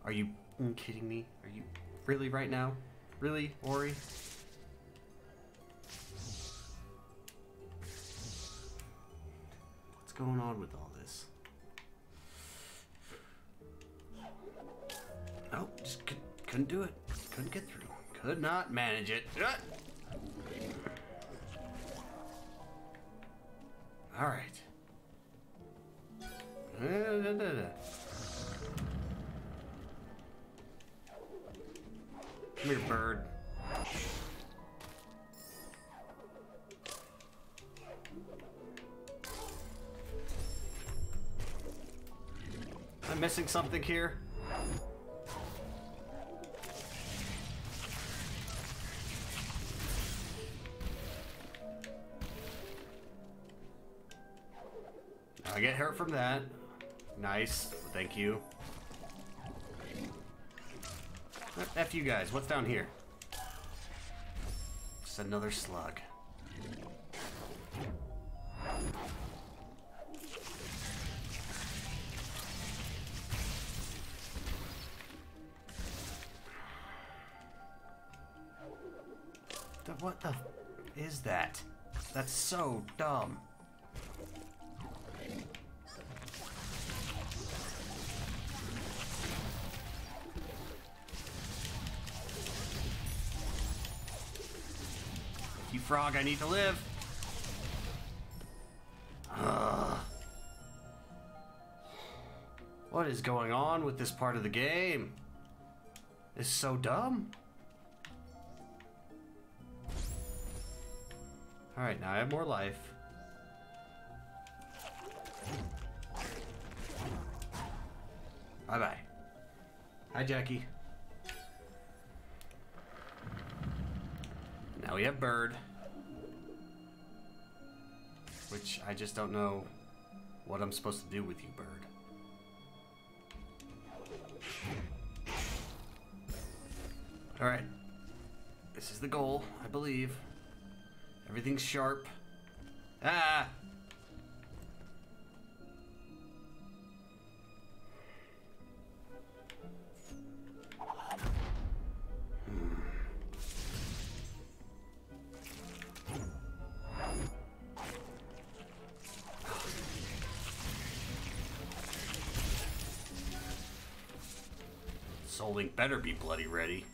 Are you kidding me? Are you really right now? Really, Ori? What's going on with all this? Nope, just could, couldn't do it. Couldn't get through. Could not manage it. Ah! All right. Come here, bird. I'm missing something here. I get hurt from that. Nice. Thank you. F you guys. What's down here? Just another slug. What the is that? That's so dumb. You frog, I need to live. Ugh. What is going on with this part of the game? It's so dumb. Alright, now I have more life. Bye bye. Hi, Jackie. Now we have Bird. Which I just don't know what I'm supposed to do with you, Bird. Alright. This is the goal, I believe. Everything's sharp. Ah! Soul Link better be bloody ready.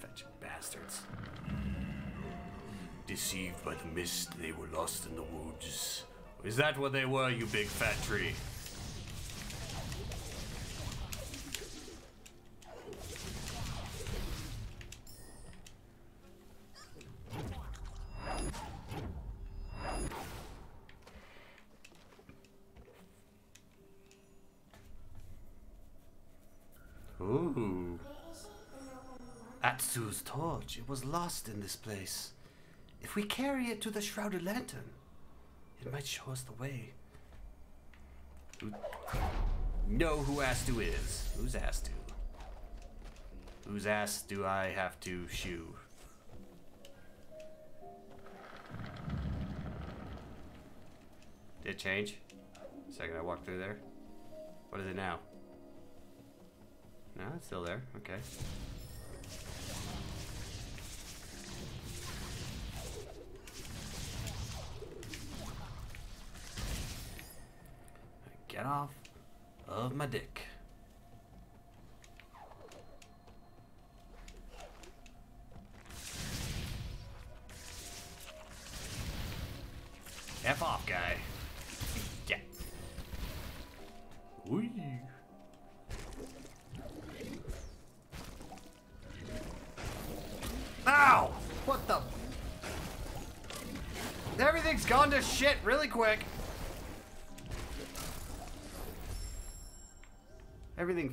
Fetch bastards. Deceived by the mist, they were lost in the woods. Is that what they were, you big fat tree? Torch. It was lost in this place. If we carry it to the Shrouded Lantern, it might show us the way. Who know who Astu is? Who's Astu? Whose ass do I have to shoe? Did it change? Second I walked through there. What is it now? No, it's still there. Okay. Get off of my dick.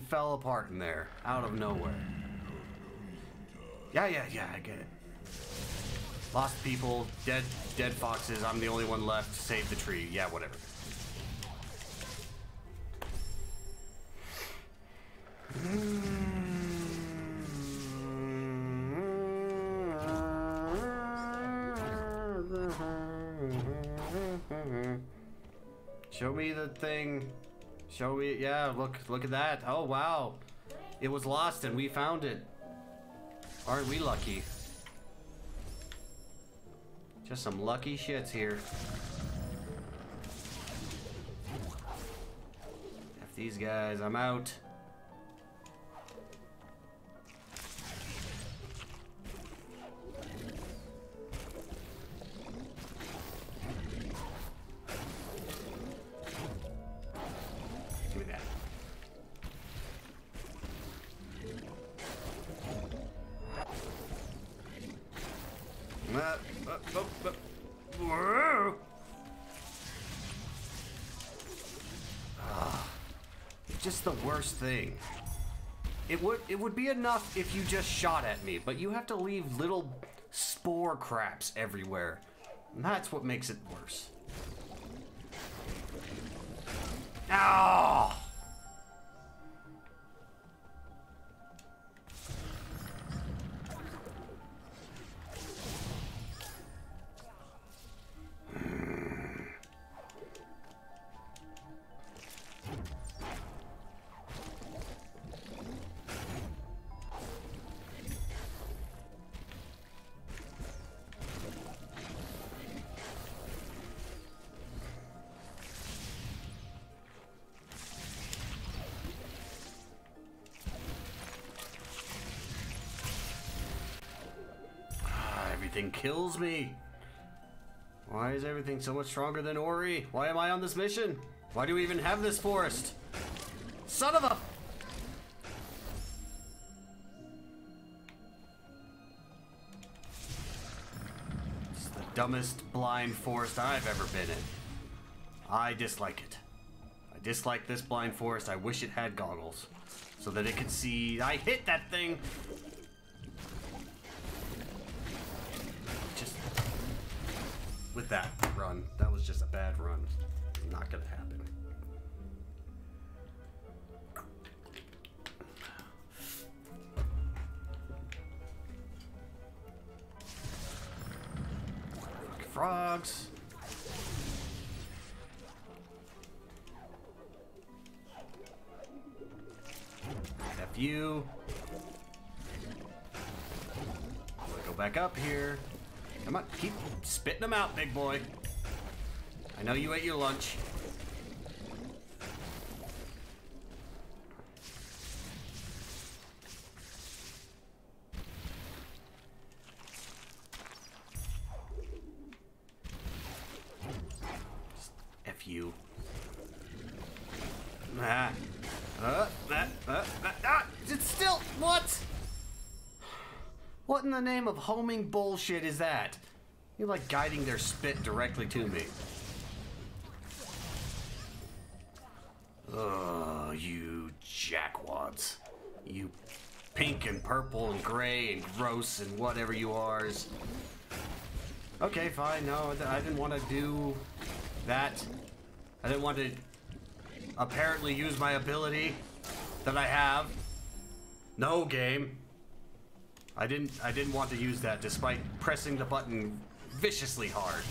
Fell apart in there, out of nowhere. Yeah, yeah, yeah, I get it. Lost people, dead, dead foxes. I'm the only one left to save the tree. Yeah, whatever. Show me. Yeah, look, look at that. Oh wow, it was lost and we found it. Aren't we lucky? Just some lucky shits here. F these guys, I'm out. Thing. It would it would be enough if you just shot at me, but you have to leave little spore craps everywhere. And that's what makes it worse. Ah! Everything kills me. Why is everything so much stronger than Ori? Why am I on this mission? Why do we even have this forest? Son of a... It's the dumbest blind forest I've ever been in. I dislike it. I dislike this blind forest. I wish it had goggles so that it could see. I hit that thing. That run, that was just a bad run. Not gonna happen. Frogs. F you. I'm gonna go back up here. Come on, keep spitting them out, big boy. I know you ate your lunch. F you. Ah. Uh, uh, ah, it's still, what? What in the name of homing bullshit is that? You're like guiding their spit directly to me. Oh, you jackwads. You pink and purple and gray and gross and whatever you are. is- Okay, fine. No, I didn't want to do that. I didn't want to apparently use my ability that I have. No game. I didn't I didn't want to use that despite pressing the button viciously hard.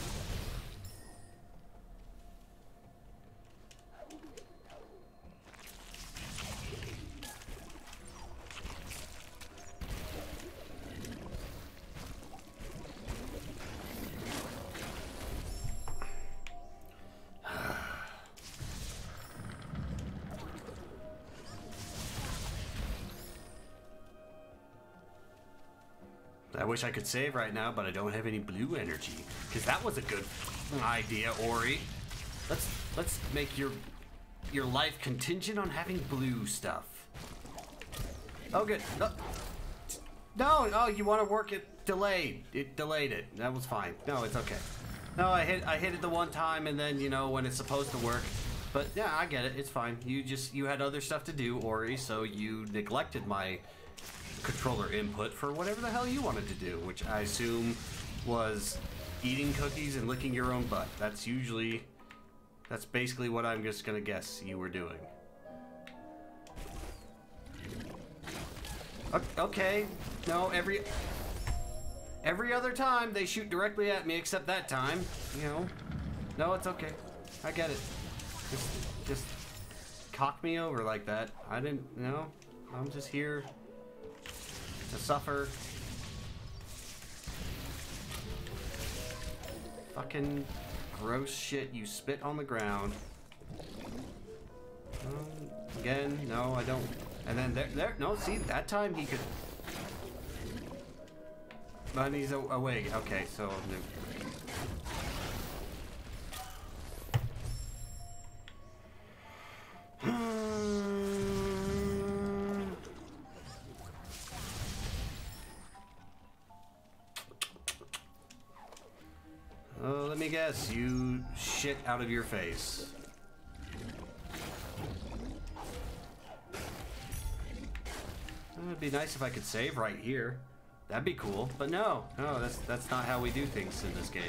Wish I could save right now, but I don't have any blue energy. Cause that was a good idea, Ori. Let's let's make your your life contingent on having blue stuff. Oh good. No, no, oh you want to work it delayed. It delayed it. That was fine. No, it's okay. No, I hit I hit it the one time, and then you know when it's supposed to work. But yeah, I get it. It's fine. You just you had other stuff to do, Ori, so you neglected my controller input for whatever the hell you wanted to do, which I assume was eating cookies and licking your own butt. That's usually that's basically what I'm just gonna guess you were doing. Okay, no, every every other time they shoot directly at me except that time, you know. No, it's okay. I get it. Just just cock me over like that. I didn't, you know. I'm just here to suffer. Fucking gross shit. You spit on the ground. Um, again, no, I don't. And then there, there. No, see, that time he could. A- away. Okay, so. Shit out of your face. It would be nice if I could save right here. That'd be cool. But no, no, that's that's not how we do things in this game.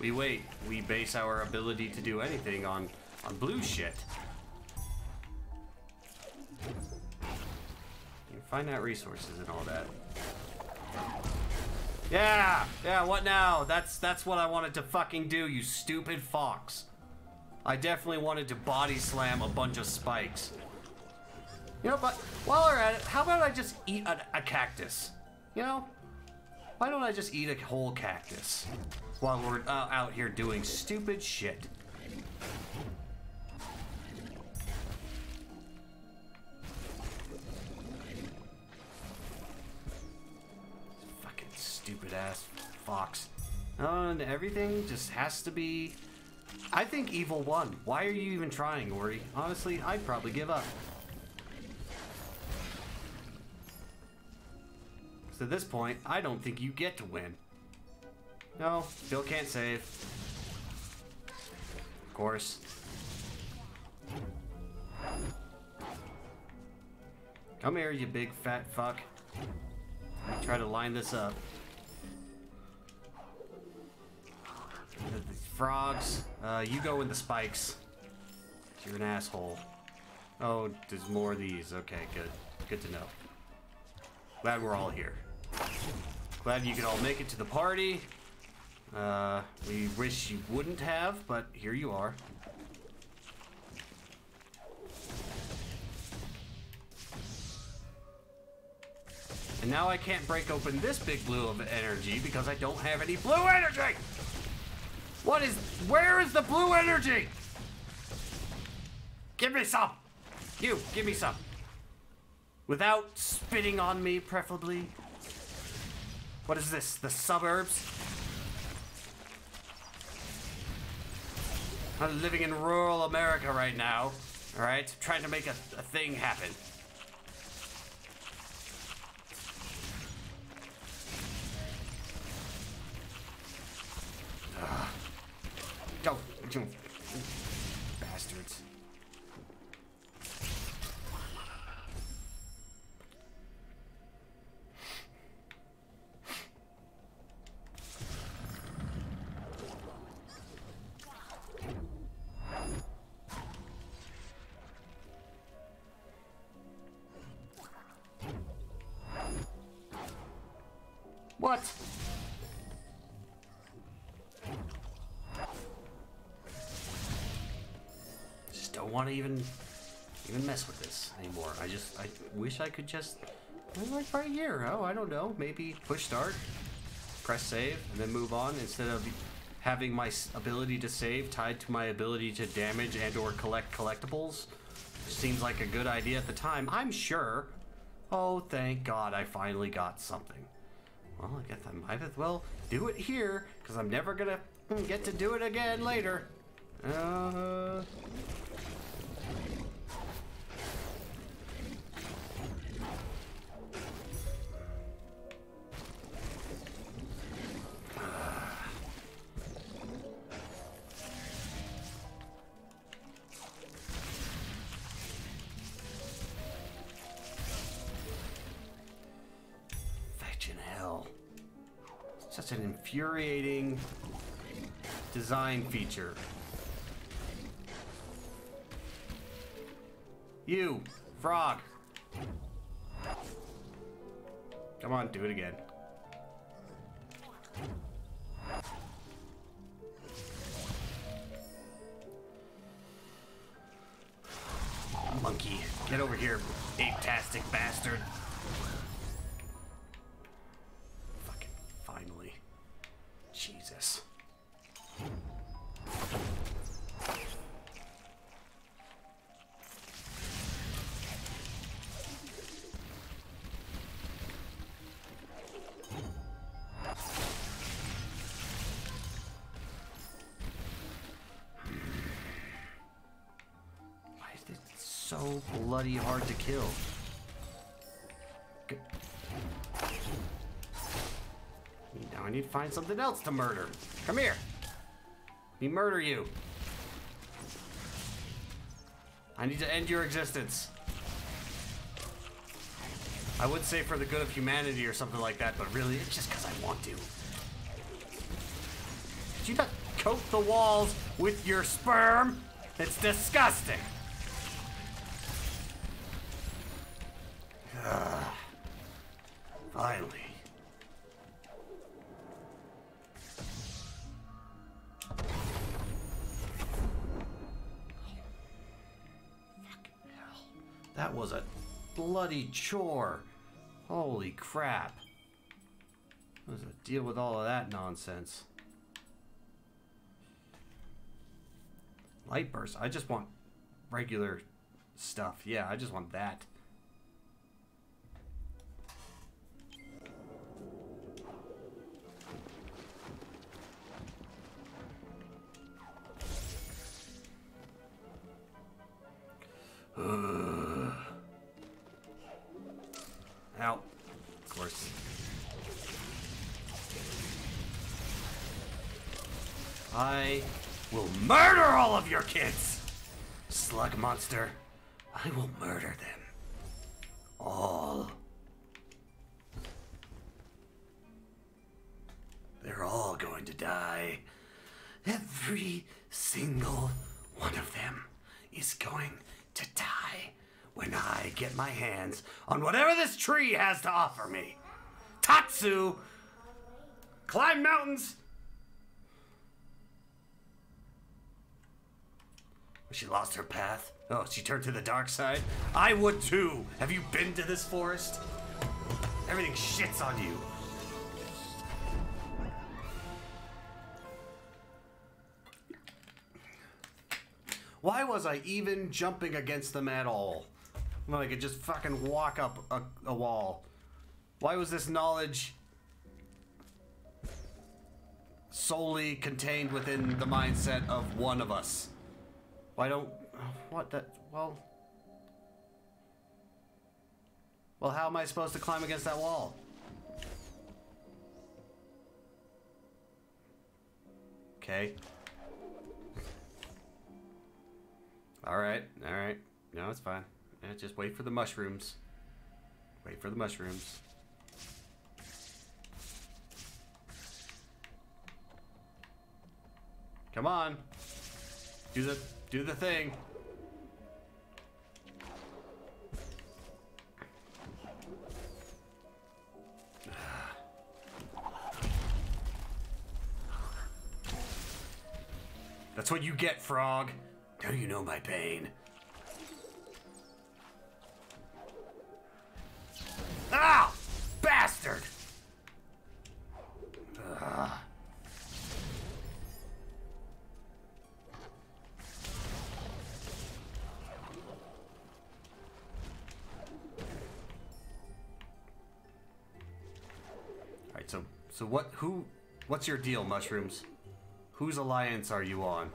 We wait. We base our ability to do anything on on blue shit. You find out resources and all that. Yeah, yeah. What now? That's that's what I wanted to fucking do. You stupid fox. I definitely wanted to body slam a bunch of spikes. You know, but while we're at it, how about I just eat a, a cactus? You know, why don't I just eat a whole cactus while we're uh, out here doing stupid shit? Stupid ass fox. And everything just has to be. I think evil won. Why are you even trying, Ori? Honestly, I'd probably give up. So at this point, I don't think you get to win. No, still can't save. Of course. Come here, you big fat fuck. Try to line this up. Frogs, uh, you go in the spikes. You're an asshole. Oh, there's more of these. Okay, good. Good to know. Glad we're all here. Glad you could all make it to the party. Uh, we wish you wouldn't have, but here you are. And now I can't break open this big blue of energy because I don't have any blue energy! What is... Where is the blue energy? Give me some! You, give me some. Without spitting on me, preferably. What is this? The suburbs? I'm living in rural America right now. Alright? Trying to make a, a thing happen. Ah. Go, I could just like right here. Oh, I don't know. Maybe push start, press save, and then move on instead of having my ability to save tied to my ability to damage and or collect collectibles. Seems like a good idea at the time. I'm sure. Oh, thank God I finally got something. Well, I guess I might as well do it here, because I'm never gonna mm, get to do it again later. Uh... infuriating design feature. You, frog. Come on, do it again. Bloody hard to kill? G- Now I need to find something else to murder. Come here. Me murder you. I need to end your existence. I would say for the good of humanity or something like that, but really, it's just because I want to. Did you not coat the walls with your sperm? It's disgusting. Bloody chore. Holy crap. What's the deal with all of that nonsense? Light burst. I just want regular stuff. Yeah, I just want that. Tree has to offer me. Tatsu! Climb mountains! She lost her path. Oh, she turned to the dark side? I would too! Have you been to this forest? Everything shits on you. Why was I even jumping against them at all? When I could just fucking walk up a, a wall. Why was this knowledge solely contained within the mindset of one of us? Why don't. What that. Well. Well, how am I supposed to climb against that wall? Okay. Alright, alright. No, it's fine. Just wait for the mushrooms. Wait for the mushrooms. Come on. Do the do the thing. That's what you get, frog. Now you know my pain. Who what's your deal, mushrooms? Whose alliance are you on?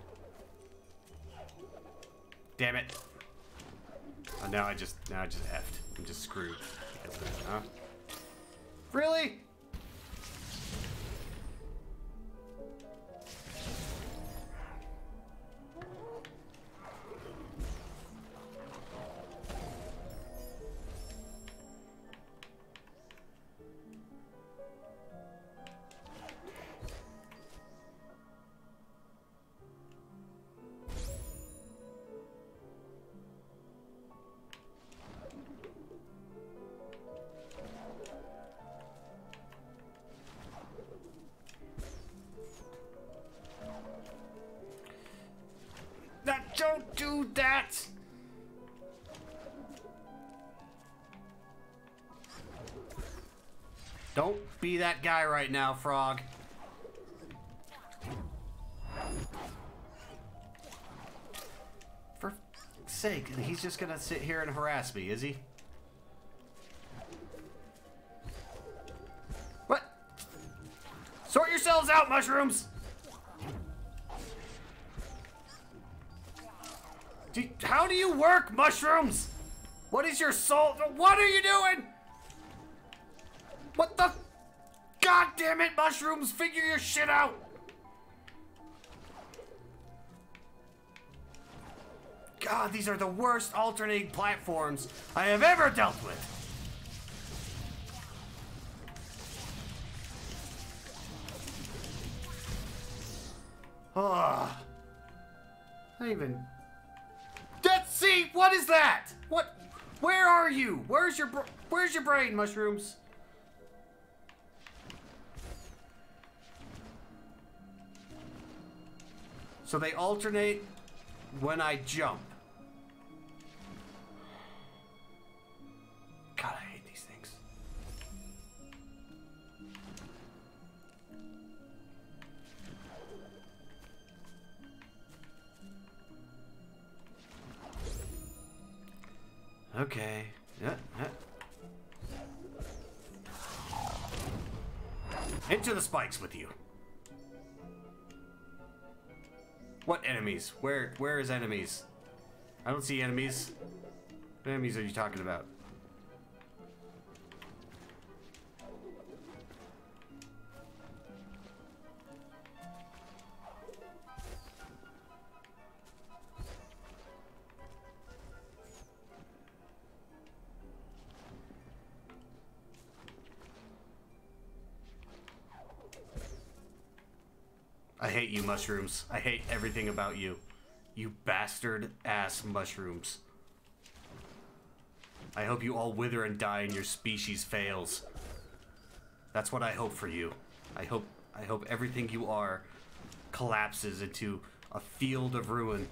Damn it. Oh, now I just now I just effed. I'm just screwed. Huh? Really? Right now, Frog. For sake, he's just gonna sit here and harass me, is he? What? Sort yourselves out, mushrooms! Do, how do you work, mushrooms? What is your soul? What are you doing? Mushrooms! Figure your shit out! God, these are the worst alternating platforms I have ever dealt with. Ugh. Not even. Let's see. What is that? What? Where are you? Where's your? Where's your brain, mushrooms? So they alternate when I jump. God, I hate these things. Okay. Yeah, yeah. Into the spikes with you. What enemies? Where where is enemies? I don't see enemies. What enemies are you talking about? You, mushrooms. I hate everything about you. You bastard ass mushrooms. I hope you all wither and die and your species fails. That's what I hope for you. I hope I hope everything you are collapses into a field of ruin.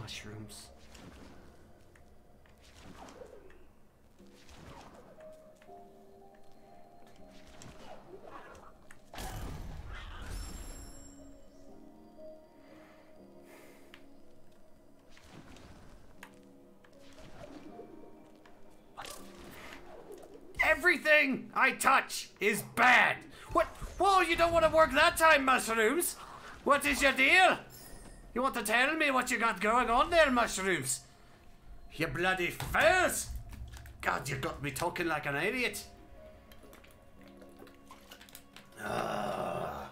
Mushrooms. I touch is bad. What? Whoa, you don't want to work that time, mushrooms. What is your deal? You want to tell me what you got going on there, mushrooms? You bloody fools! God, you got me talking like an idiot. Ah.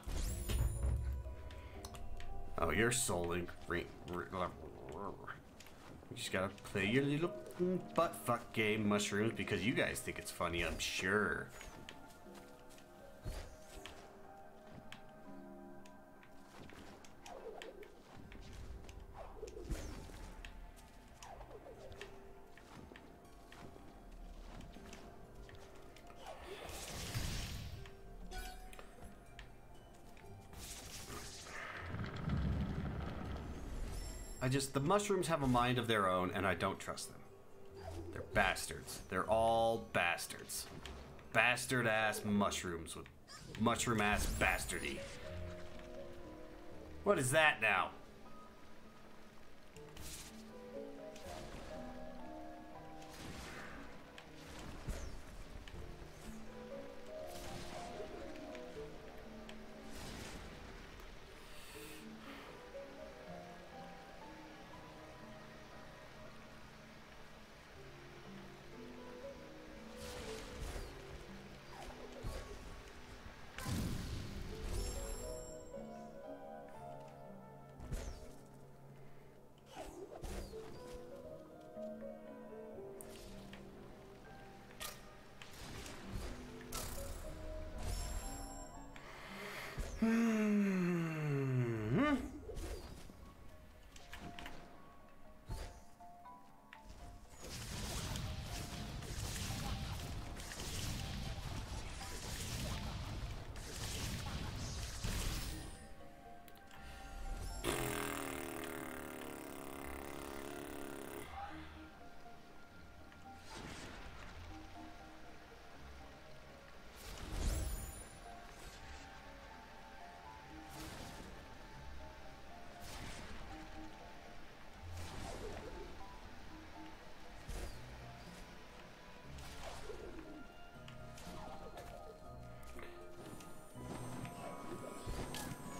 Oh, you're souling. Re- re- just gotta play your little butt fuck game, mushrooms, because you guys think it's funny, I'm sure. I just, the mushrooms have a mind of their own, and I don't trust them. They're bastards. They're all bastards. Bastard ass mushrooms with mushroom ass bastardy. What is that now?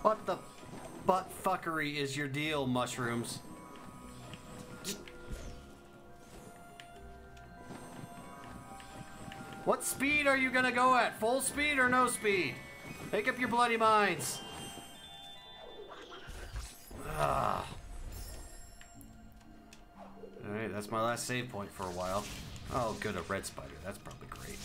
What the butt fuckery is your deal, mushrooms? What speed are you gonna go at? Full speed or no speed? Make up your bloody minds. Ah. Alright, that's my last save point for a while. Oh, good, a red spider. That's probably great.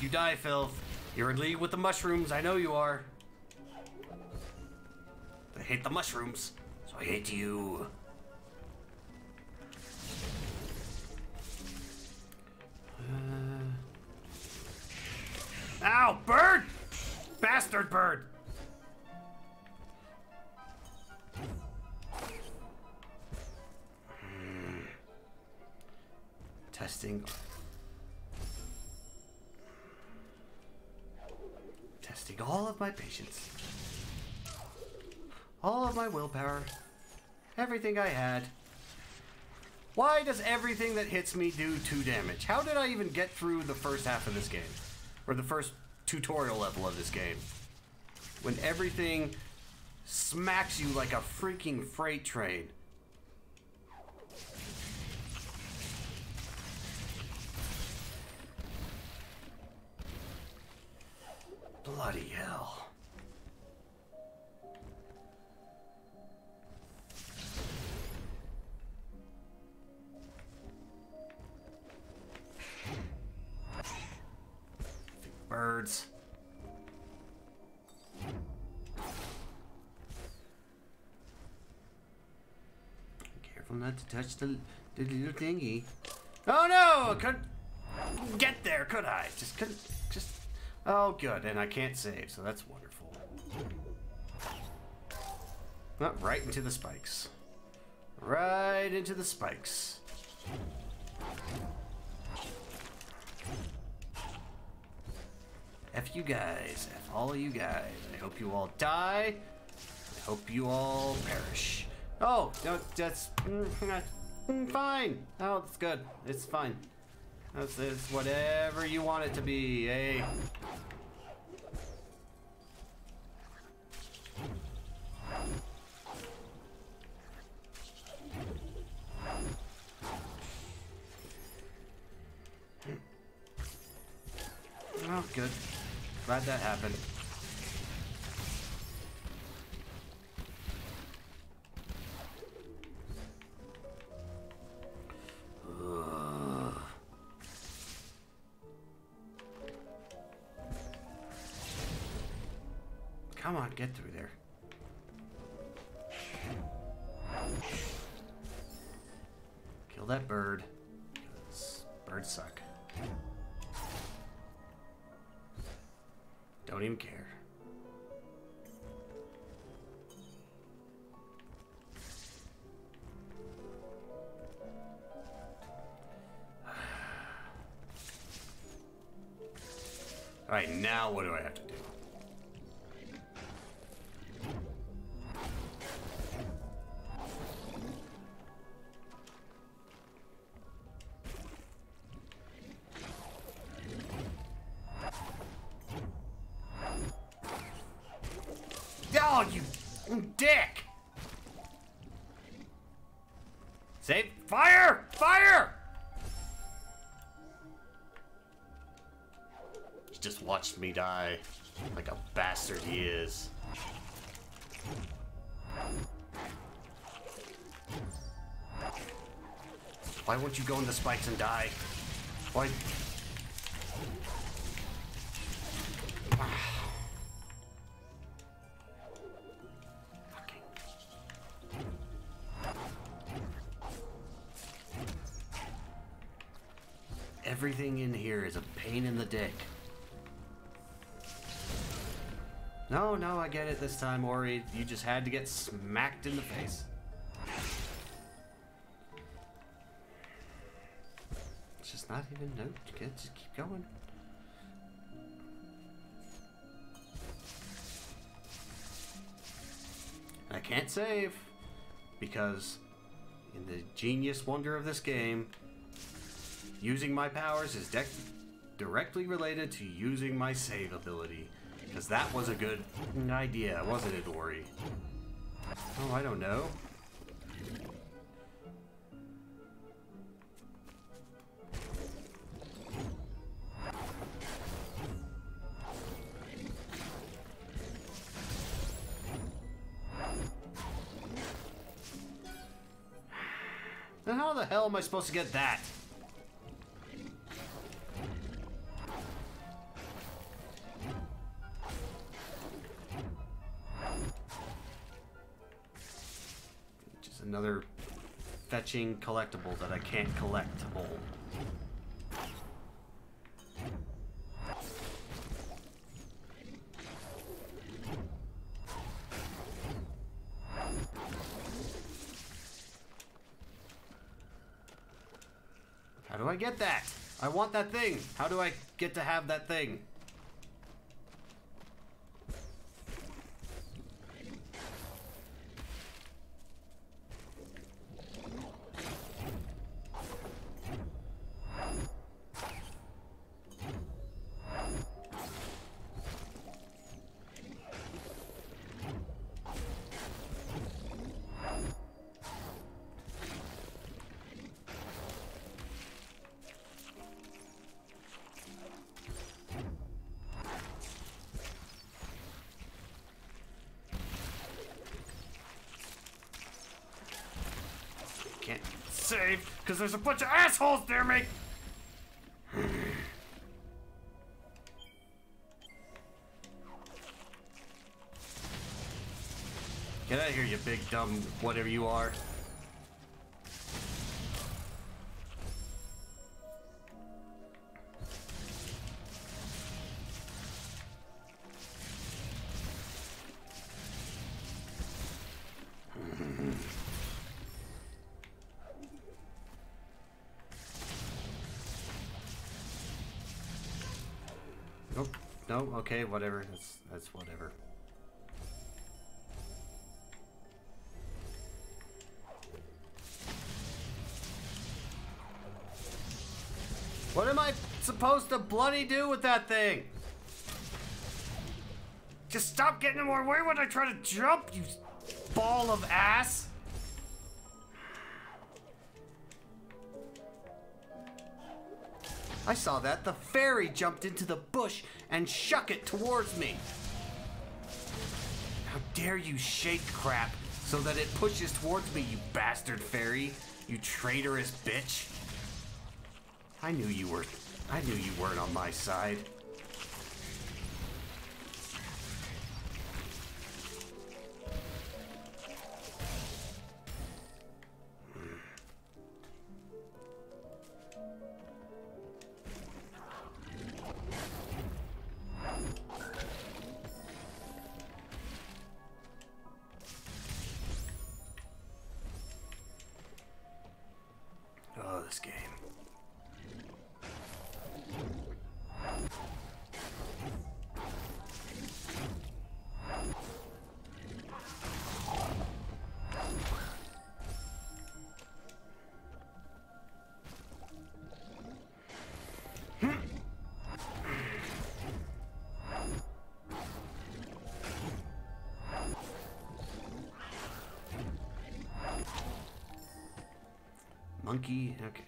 Hope you die, Filth. You're in league with the mushrooms. I know you are. I hate the mushrooms, so I hate you. I had. Why does everything that hits me do 2 damage? How did I even get through the first half of this game? Or the first tutorial level of this game? When everything smacks you like a freaking freight train. Bloody hell. Birds. Careful not to touch the, the little thingy. Oh no! I couldn't get there, could I? Just couldn't. Just. Oh, good. And I can't save, so that's wonderful. Oh, right into the spikes. Right into the spikes. F you guys. F all you guys. I hope you all die. I hope you all perish. Oh, no, that's mm, fine. Oh, it's good. It's fine. That's whatever you want it to be, eh? Oh, good. Glad that happened. Come on, get through there. Kill that bird. Birds suck. Don't even care. All right, now what do I have to do? Die like a bastard he is. Why won't you go in the spikes and die? Why? time, Ori. You just had to get smacked in the face. It's just not even no. Just keep going. I can't save because in the genius wonder of this game, using my powers is directly related to using my save ability. Because that was a good idea, wasn't it, Ori? Oh, I don't know. Then how the hell am I supposed to get that? Fetching collectible that I can't collectible. How do I get that? I want that thing. How do I get to have that thing? There's a bunch of assholes near me. Get out of here, you big dumb whatever you are. Okay. Whatever. That's that's whatever. What am I supposed to bloody do with that thing? Just stop getting in my way when I try to jump, you ball of ass! I saw that. The fairy jumped into the bush and shuck it towards me. How dare you shake crap so that it pushes towards me, you bastard fairy. You traitorous bitch. I knew you were. I knew you weren't on my side. Monkey. Okay.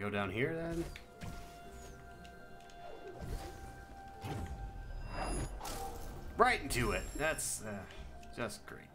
Go down here then. Right into it. That's uh, just great.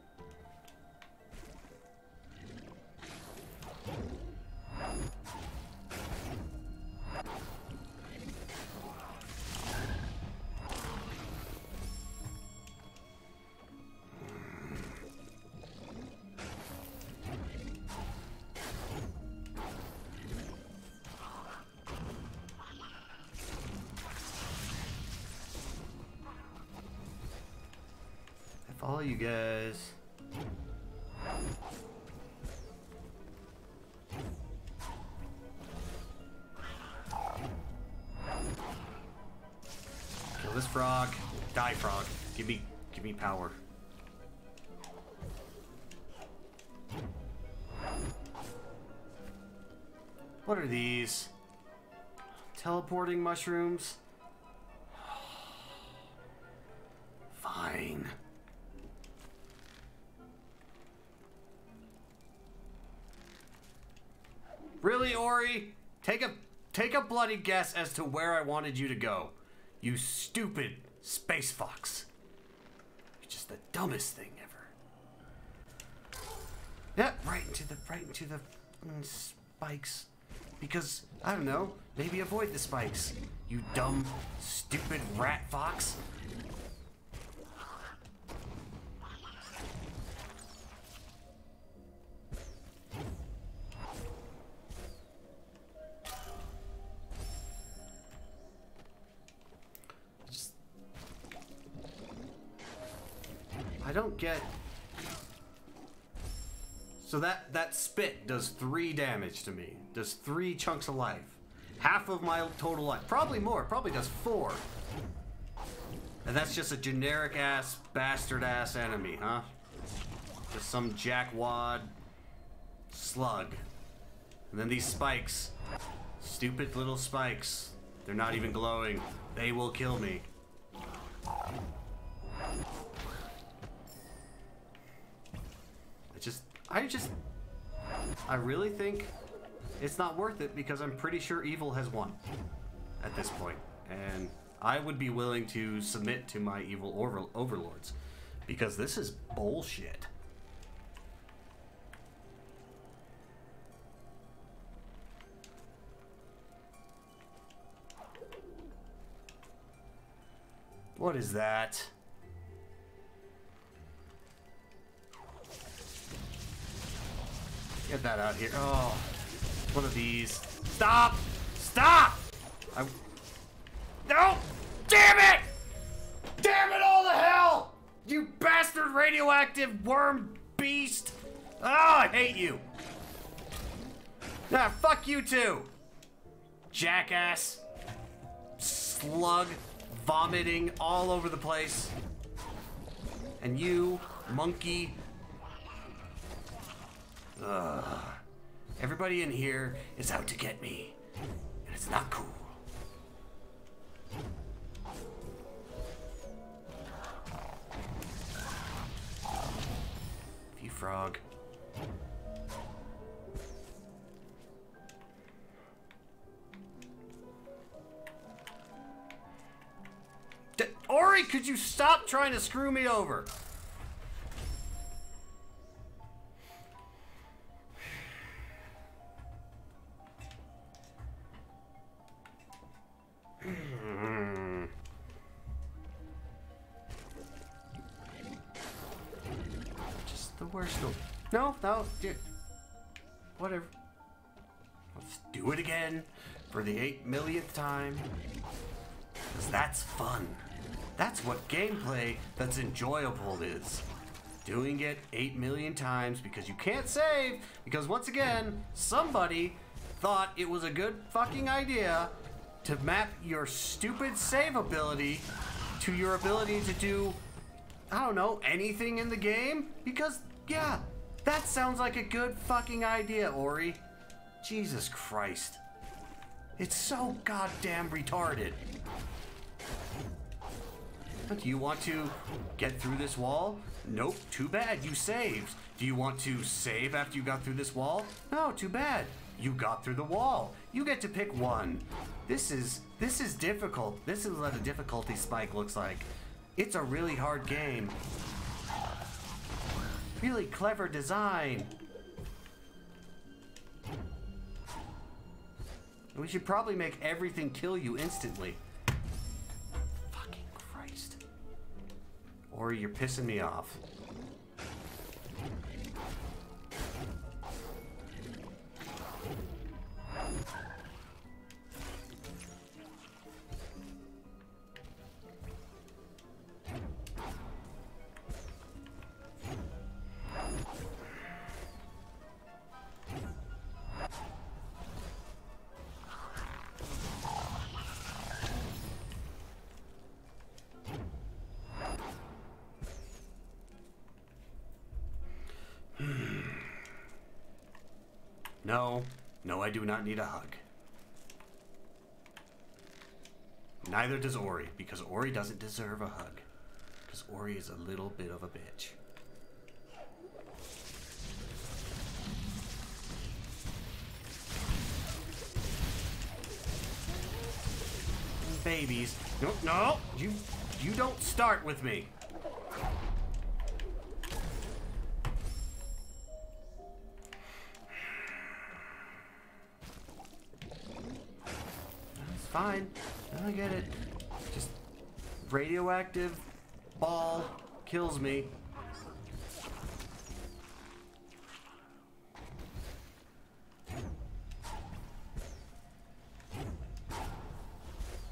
Power. What are these? Teleporting mushrooms? Fine. Really, Ori? Take a take a bloody guess as to where I wanted you to go. You stupid space fox. Dumbest thing ever. Yeah, right into the right into the mm, spikes. Because I don't know, maybe avoid the spikes. You dumb, stupid rat fox. So that that spit does three damage to me. Does three chunks of life. Half of my total life. Probably more. Probably does four. And that's just a generic ass bastard ass enemy, huh? Just some jackwad slug. And then these spikes. Stupid little spikes. They're not even glowing. They will kill me. I just, I really think it's not worth it because I'm pretty sure evil has won at this point. And I would be willing to submit to my evil over- overlords because this is bullshit. What is that? Get that out here. Oh, one of these. Stop! Stop! I. No! Damn it! Damn it all to hell! You bastard radioactive worm beast! Oh, I hate you! Ah, fuck you too! Jackass! Slug vomiting all over the place. And you, monkey, Ugh. Everybody in here is out to get me. And it's not cool. You frog. D- Ori, could you stop trying to screw me over? Mm-hmm. Just the worst. Of... No, no, dude. Whatever. Let's do it again for the eight millionth time. Because that's fun. That's what gameplay that's enjoyable is. Doing it 8 million times because you can't save. Because once again, somebody thought it was a good fucking idea to map your stupid save ability to your ability to do, I don't know, anything in the game. Because, yeah, that sounds like a good fucking idea, Ori. Jesus Christ. It's so goddamn retarded. Do you want to get through this wall? Nope, too bad, you saved. Do you want to save after you got through this wall? No, too bad. You got through the wall. You get to pick one. This is this is difficult. This is what a difficulty spike looks like. It's a really hard game. Really clever design. We should probably make everything kill you instantly. Fucking Christ. Or you're pissing me off. No, no, I do not need a hug. Neither does Ori, because Ori doesn't deserve a hug. Because Ori is a little bit of a bitch. Babies. No, no, you, you don't start with me. Fine. I get it. Just radioactive ball kills me.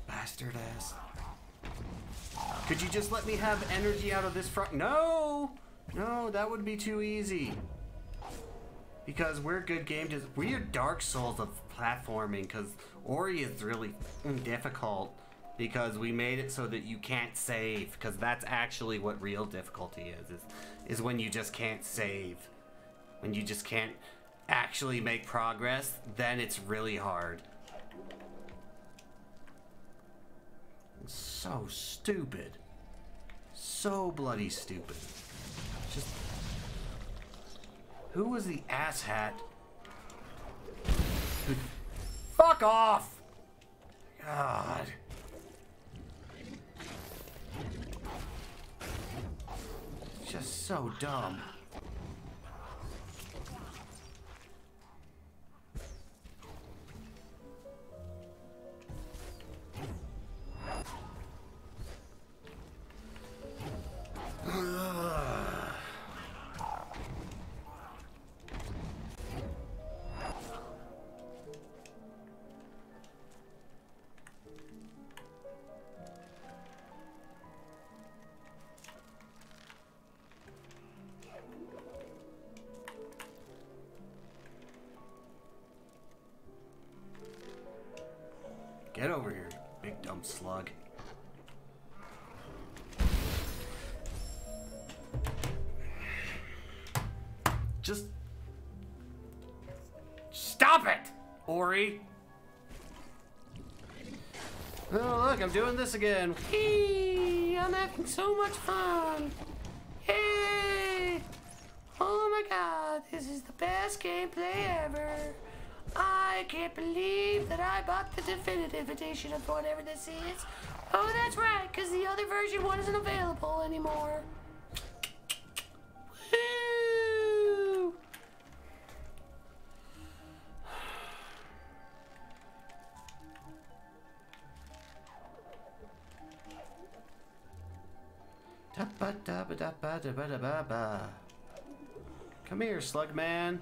Bastard ass. Could you just let me have energy out of this front? No! No, that would be too easy. Because we're good game des- we are Dark Souls of platforming because Ori is really difficult because we made it so that you can't save because that's actually what real difficulty is, is is when you just can't save. When you just can't actually make progress, then it's really hard. So stupid. So bloody stupid. Just who was the asshat? Who... Fuck off! God. Just so dumb. Doing this again. Hey, I'm having so much fun. Hey! Oh my god, this is the best gameplay ever. I can't believe that I bought the definitive edition of whatever this is. Oh, that's right, because the other version wasn't available anymore. Da-ba-da-ba-da-ba-da-ba-da-ba. Come here, slug man.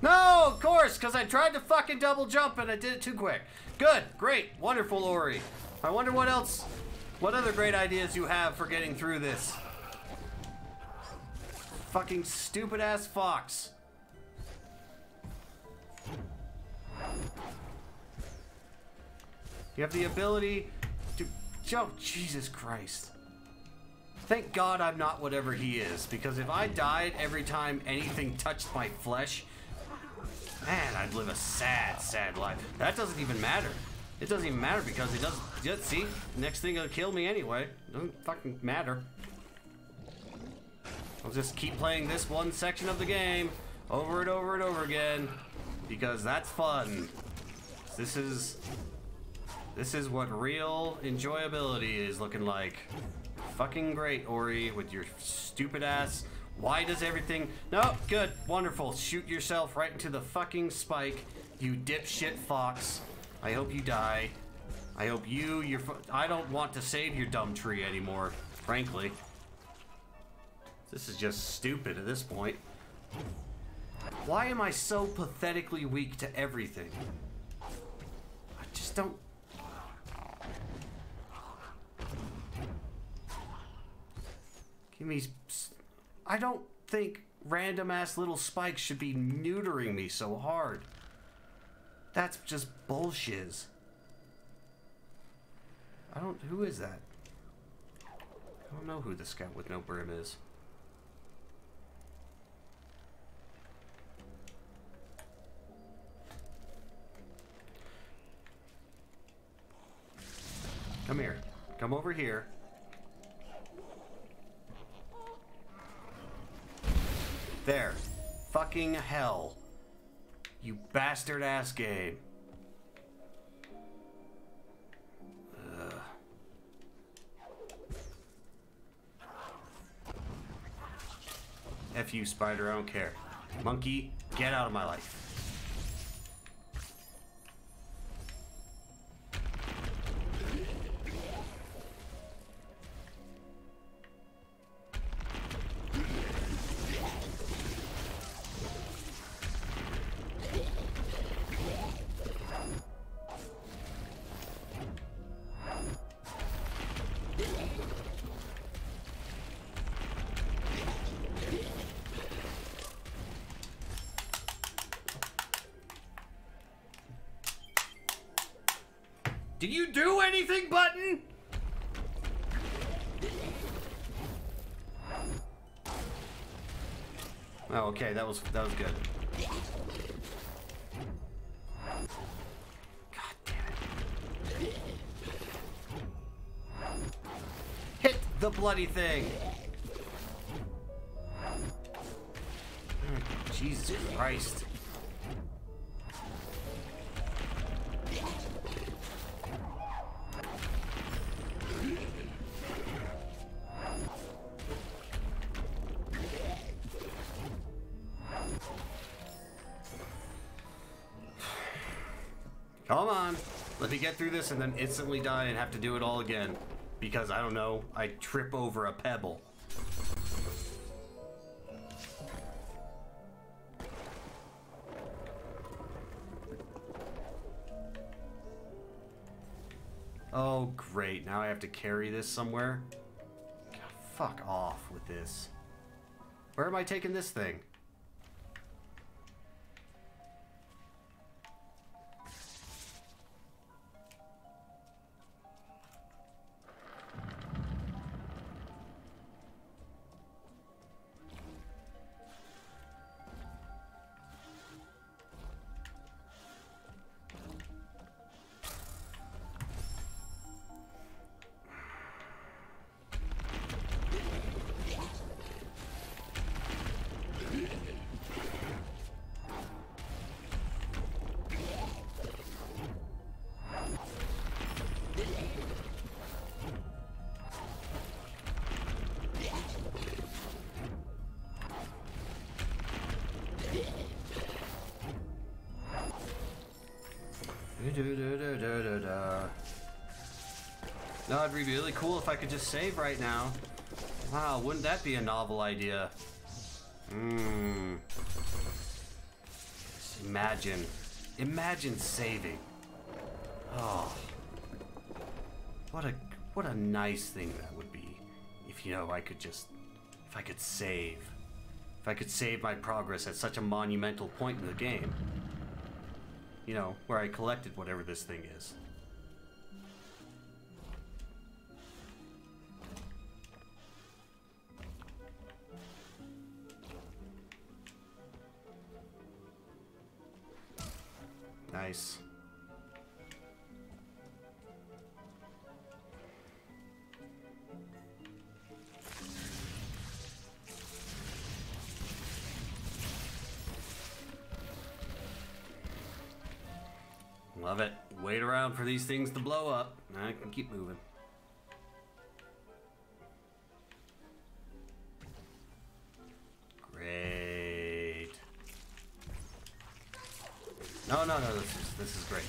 No, of course, because I tried to fucking double jump and I did it too quick. Good, great, wonderful, Ori. I wonder what else, what other great ideas you have for getting through this. Fucking stupid ass fox. You have the ability jump. Jesus Christ. Thank God I'm not whatever he is, because if I died every time anything touched my flesh, man, I'd live a sad, sad life. That doesn't even matter. It doesn't even matter because it doesn't. See, next thing will kill me anyway. Doesn't fucking matter. I'll just keep playing this one section of the game over and over and over again because that's fun. This is this is what real enjoyability is looking like. Fucking great, Ori, with your stupid ass. Why does everything? No, good, wonderful. Shoot yourself right into the fucking spike, you dipshit fox. I hope you die. I hope you, your. I don't want to save your dumb tree anymore, frankly. This is just stupid at this point. Why am I so pathetically weak to everything? I just don't. me. I don't think random ass little spikes should be neutering me so hard. That's just bullshiz. I don't. Who is that? I don't know who the scout with no brim is. Come here. Come over here. There. Fucking hell. You bastard ass game. F you, spider, I don't care. Monkey, get out of my life. Bloody thing. Hmm, Jesus Christ. Come on. Let me get through this and then instantly die and have to do it all again. Because, I don't know, I trip over a pebble. Oh, great. Now I have to carry this somewhere? God, fuck off with this. Where am I taking this thing? No, it'd be really cool if I could just save right now. Wow, wouldn't that be a novel idea? Mmm. Imagine. Imagine saving. Oh. What a what a nice thing that would be. If you know I could just if I could save. If I could save my progress at such a monumental point in the game you know, where I collected whatever this thing is. These things to blow up. I can keep moving. Great. No, no, no. This is this is great.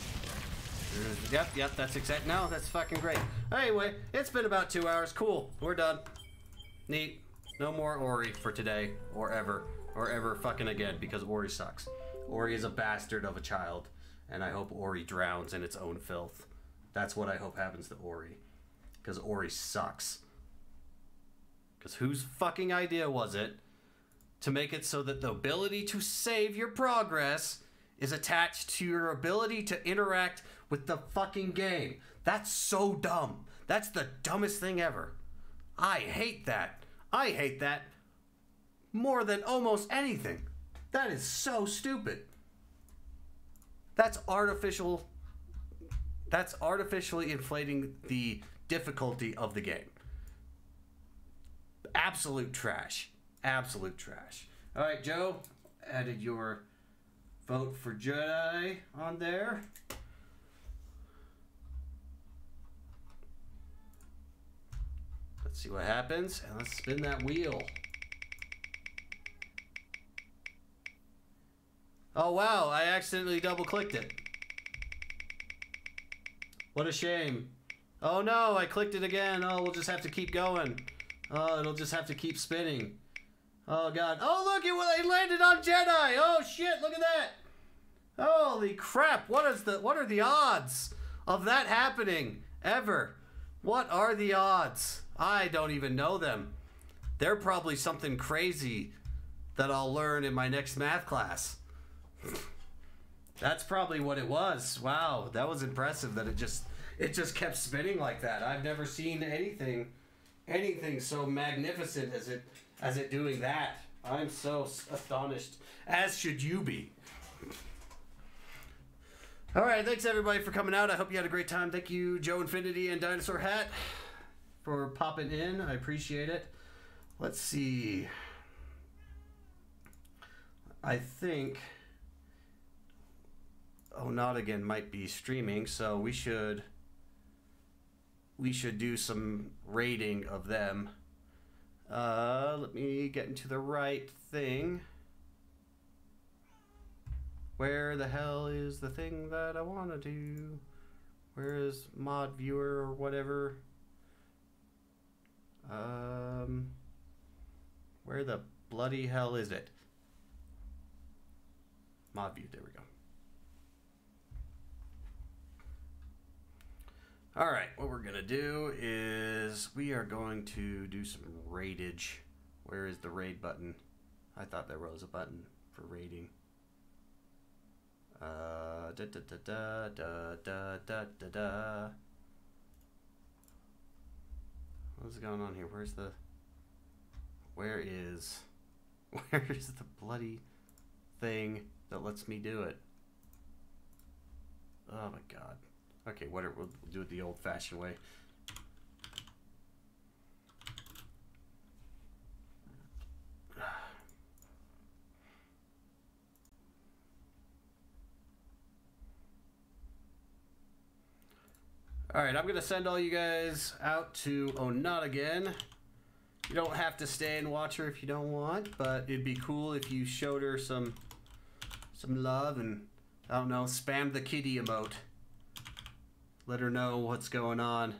Yep, yep. That's exact. No, that's fucking great. Anyway, it's been about two hours. Cool. We're done. Neat. No more Ori for today, or ever, or ever fucking again, because Ori sucks. Ori is a bastard of a child, and I hope Ori drowns in its own filth. That's what I hope happens to Ori, because Ori sucks. Because whose fucking idea was it to make it so that the ability to save your progress is attached to your ability to interact with the fucking game? That's so dumb. That's the dumbest thing ever. I hate that. I hate that more than almost anything. That is so stupid. That's artificial. That's artificially inflating the difficulty of the game. Absolute trash. Absolute trash. All right, Joe, added your vote for Jedi on there. Let's see what happens, and let's spin that wheel. Oh wow, I accidentally double clicked it. What a shame. Oh no, I clicked it again. Oh, we'll just have to keep going. Oh, it'll just have to keep spinning. Oh god. Oh look, it, it landed on Jedi. Oh shit, look at that. Holy crap. What is the what are the odds of that happening ever? What are the odds? I don't even know them. They're probably something crazy that I'll learn in my next math class. That's probably what it was. Wow, that was impressive that it just it just kept spinning like that. I've never seen anything anything so magnificent as it as it doing that. I'm so astonished. As should you be. All right, thanks everybody for coming out. I hope you had a great time. Thank you, Joe Infinity and Dinosaur Hat, for popping in. I appreciate it. Let's see. I think Oh Not Again might be streaming, so we should we should do some raiding of them. Uh, let me get into the right thing. Where the hell is the thing that I want to do? Where is mod viewer or whatever? Um, where the bloody hell is it? Mod view, there we go. All right, what we're gonna do is we are going to do some raidage. Where is the raid button? I thought there was a button for raiding. Uh, da da da da da da da da da. What's going on here? Where's the? Where is? Where is the bloody thing that lets me do it? Oh my god. Okay, whatever. We'll, we'll do it the old-fashioned way. All right, I'm gonna send all you guys out to Oh Not Again. You don't have to stay and watch her if you don't want, but it'd be cool if you showed her some some love and I don't know, spam the kitty emote. Let her know what's going on.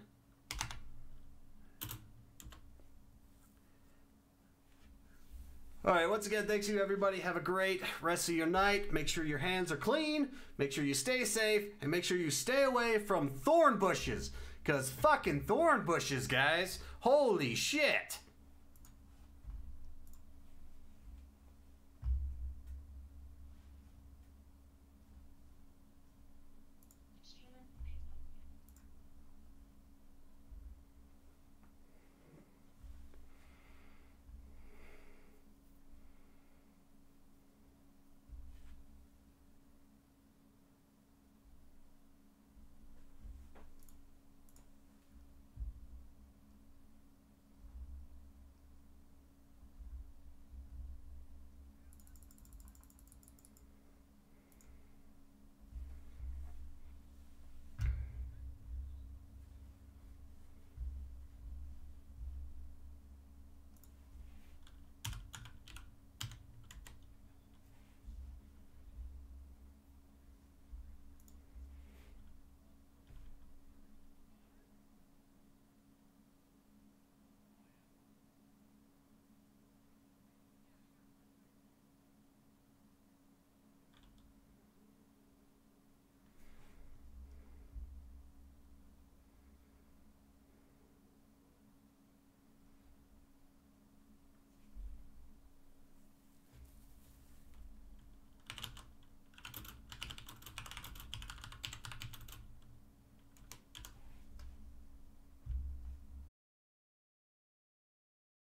All right, once again, thanks you everybody. Have a great rest of your night. Make sure your hands are clean, make sure you stay safe, and make sure you stay away from thorn bushes. Because fucking thorn bushes, guys. Holy shit.